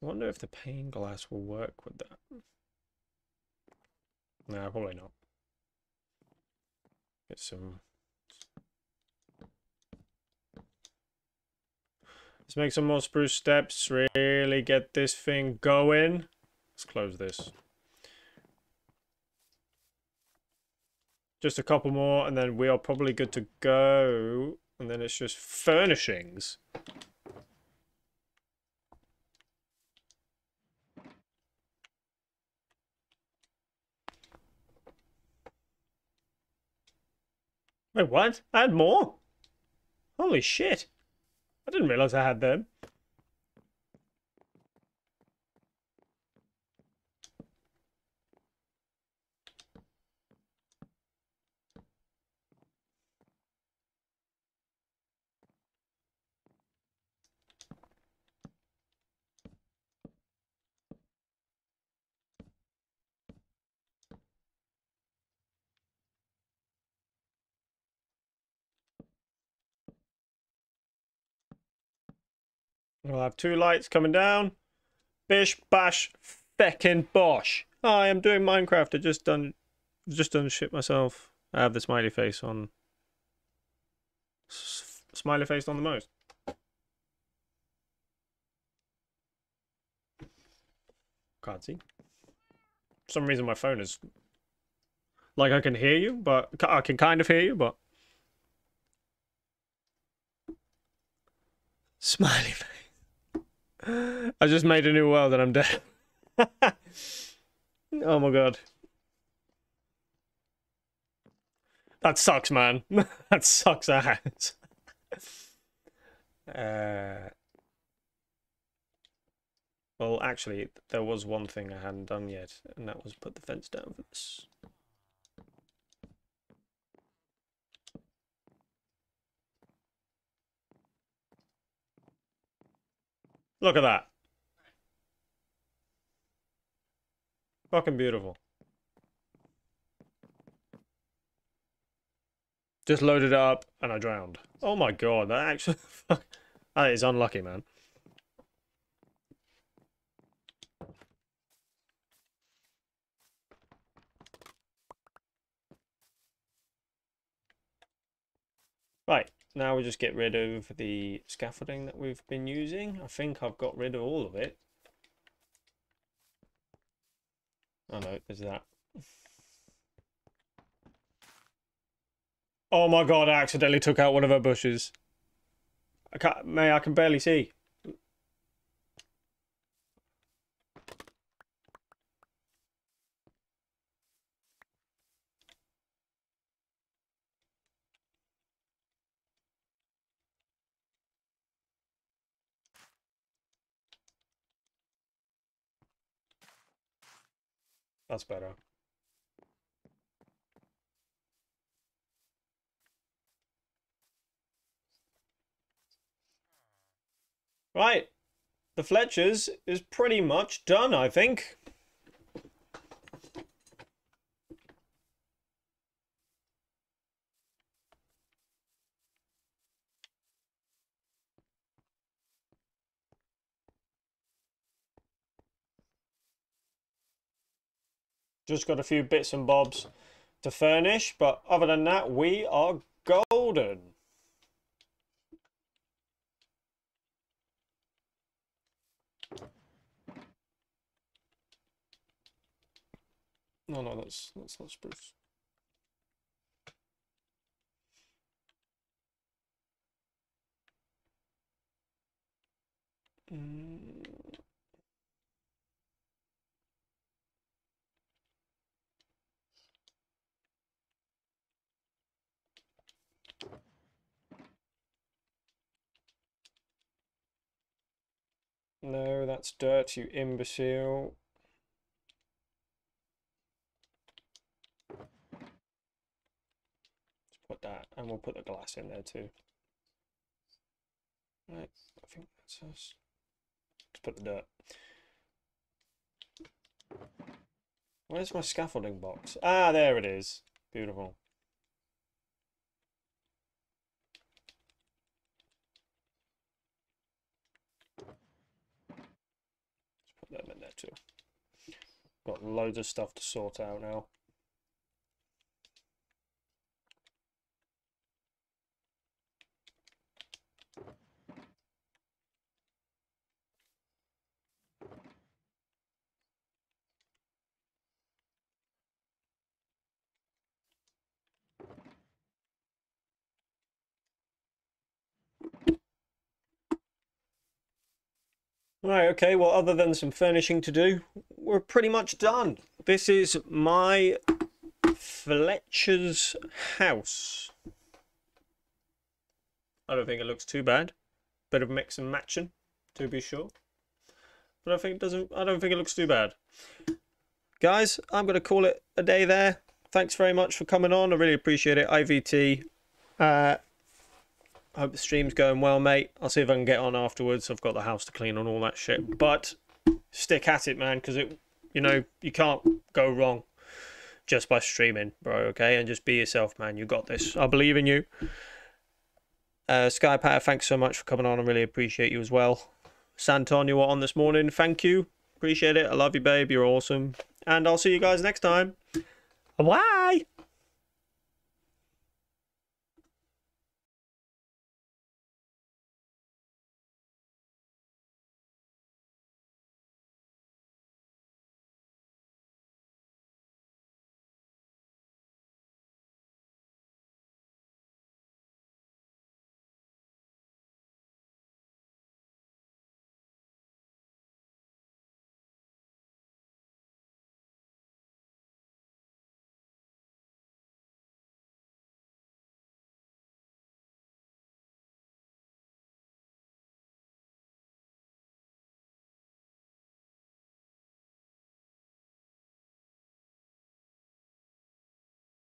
A: wonder if the pane glass will work with that. Nah, probably not. Get some. Let's make some more spruce steps. Really get this thing going. Let's close this. Just a couple more, and then we are probably good to go. And then it's just furnishings. Wait, what? I had more? Holy shit. I didn't realize I had them. We'll have two lights coming down. Bish, bash, feckin' bosh. Hi, I'm doing Minecraft. I just done, just done shit myself. I have the smiley face on. S smiley face on the most. Can't see. For some reason my phone is... Like I can hear you, but... I can kind of hear you, but... Smiley face. I just made a new world and I'm dead. oh my god. That sucks, man. that sucks ass. uh, well, actually, there was one thing I hadn't done yet, and that was put the fence down for this. Look at that. Fucking beautiful. Just loaded up and I drowned. Oh my god, that actually... that is unlucky, man. Right. Now we just get rid of the scaffolding that we've been using. I think I've got rid of all of it. Oh no, there's that. Oh my god, I accidentally took out one of her bushes. I can't, May, I can barely see. That's better. Right. The Fletchers is pretty much done, I think. Just got a few bits and bobs to furnish, but other than that, we are golden. No, no, that's that's not spruce. Mm. No, that's dirt, you imbecile. Let's put that, and we'll put the glass in there too. Right, I think that's us. Let's put the dirt. Where's my scaffolding box? Ah, there it is. Beautiful. Them in there too. Got loads of stuff to sort out now. Right, okay, well, other than some furnishing to do, we're pretty much done. This is my Fletcher's house. I don't think it looks too bad. Bit of mix and matching, to be sure. But I think it doesn't I don't think it looks too bad. Guys, I'm gonna call it a day there. Thanks very much for coming on. I really appreciate it. IVT. Uh, hope the stream's going well, mate. I'll see if I can get on afterwards. I've got the house to clean and all that shit. But stick at it, man, because it, you know, you can't go wrong just by streaming, bro. Okay, and just be yourself, man. You got this. I believe in you. Uh, Sky Pat, thanks so much for coming on. I really appreciate you as well. Santon, you were on this morning. Thank you. Appreciate it. I love you, babe. You're awesome. And I'll see you guys next time. Bye.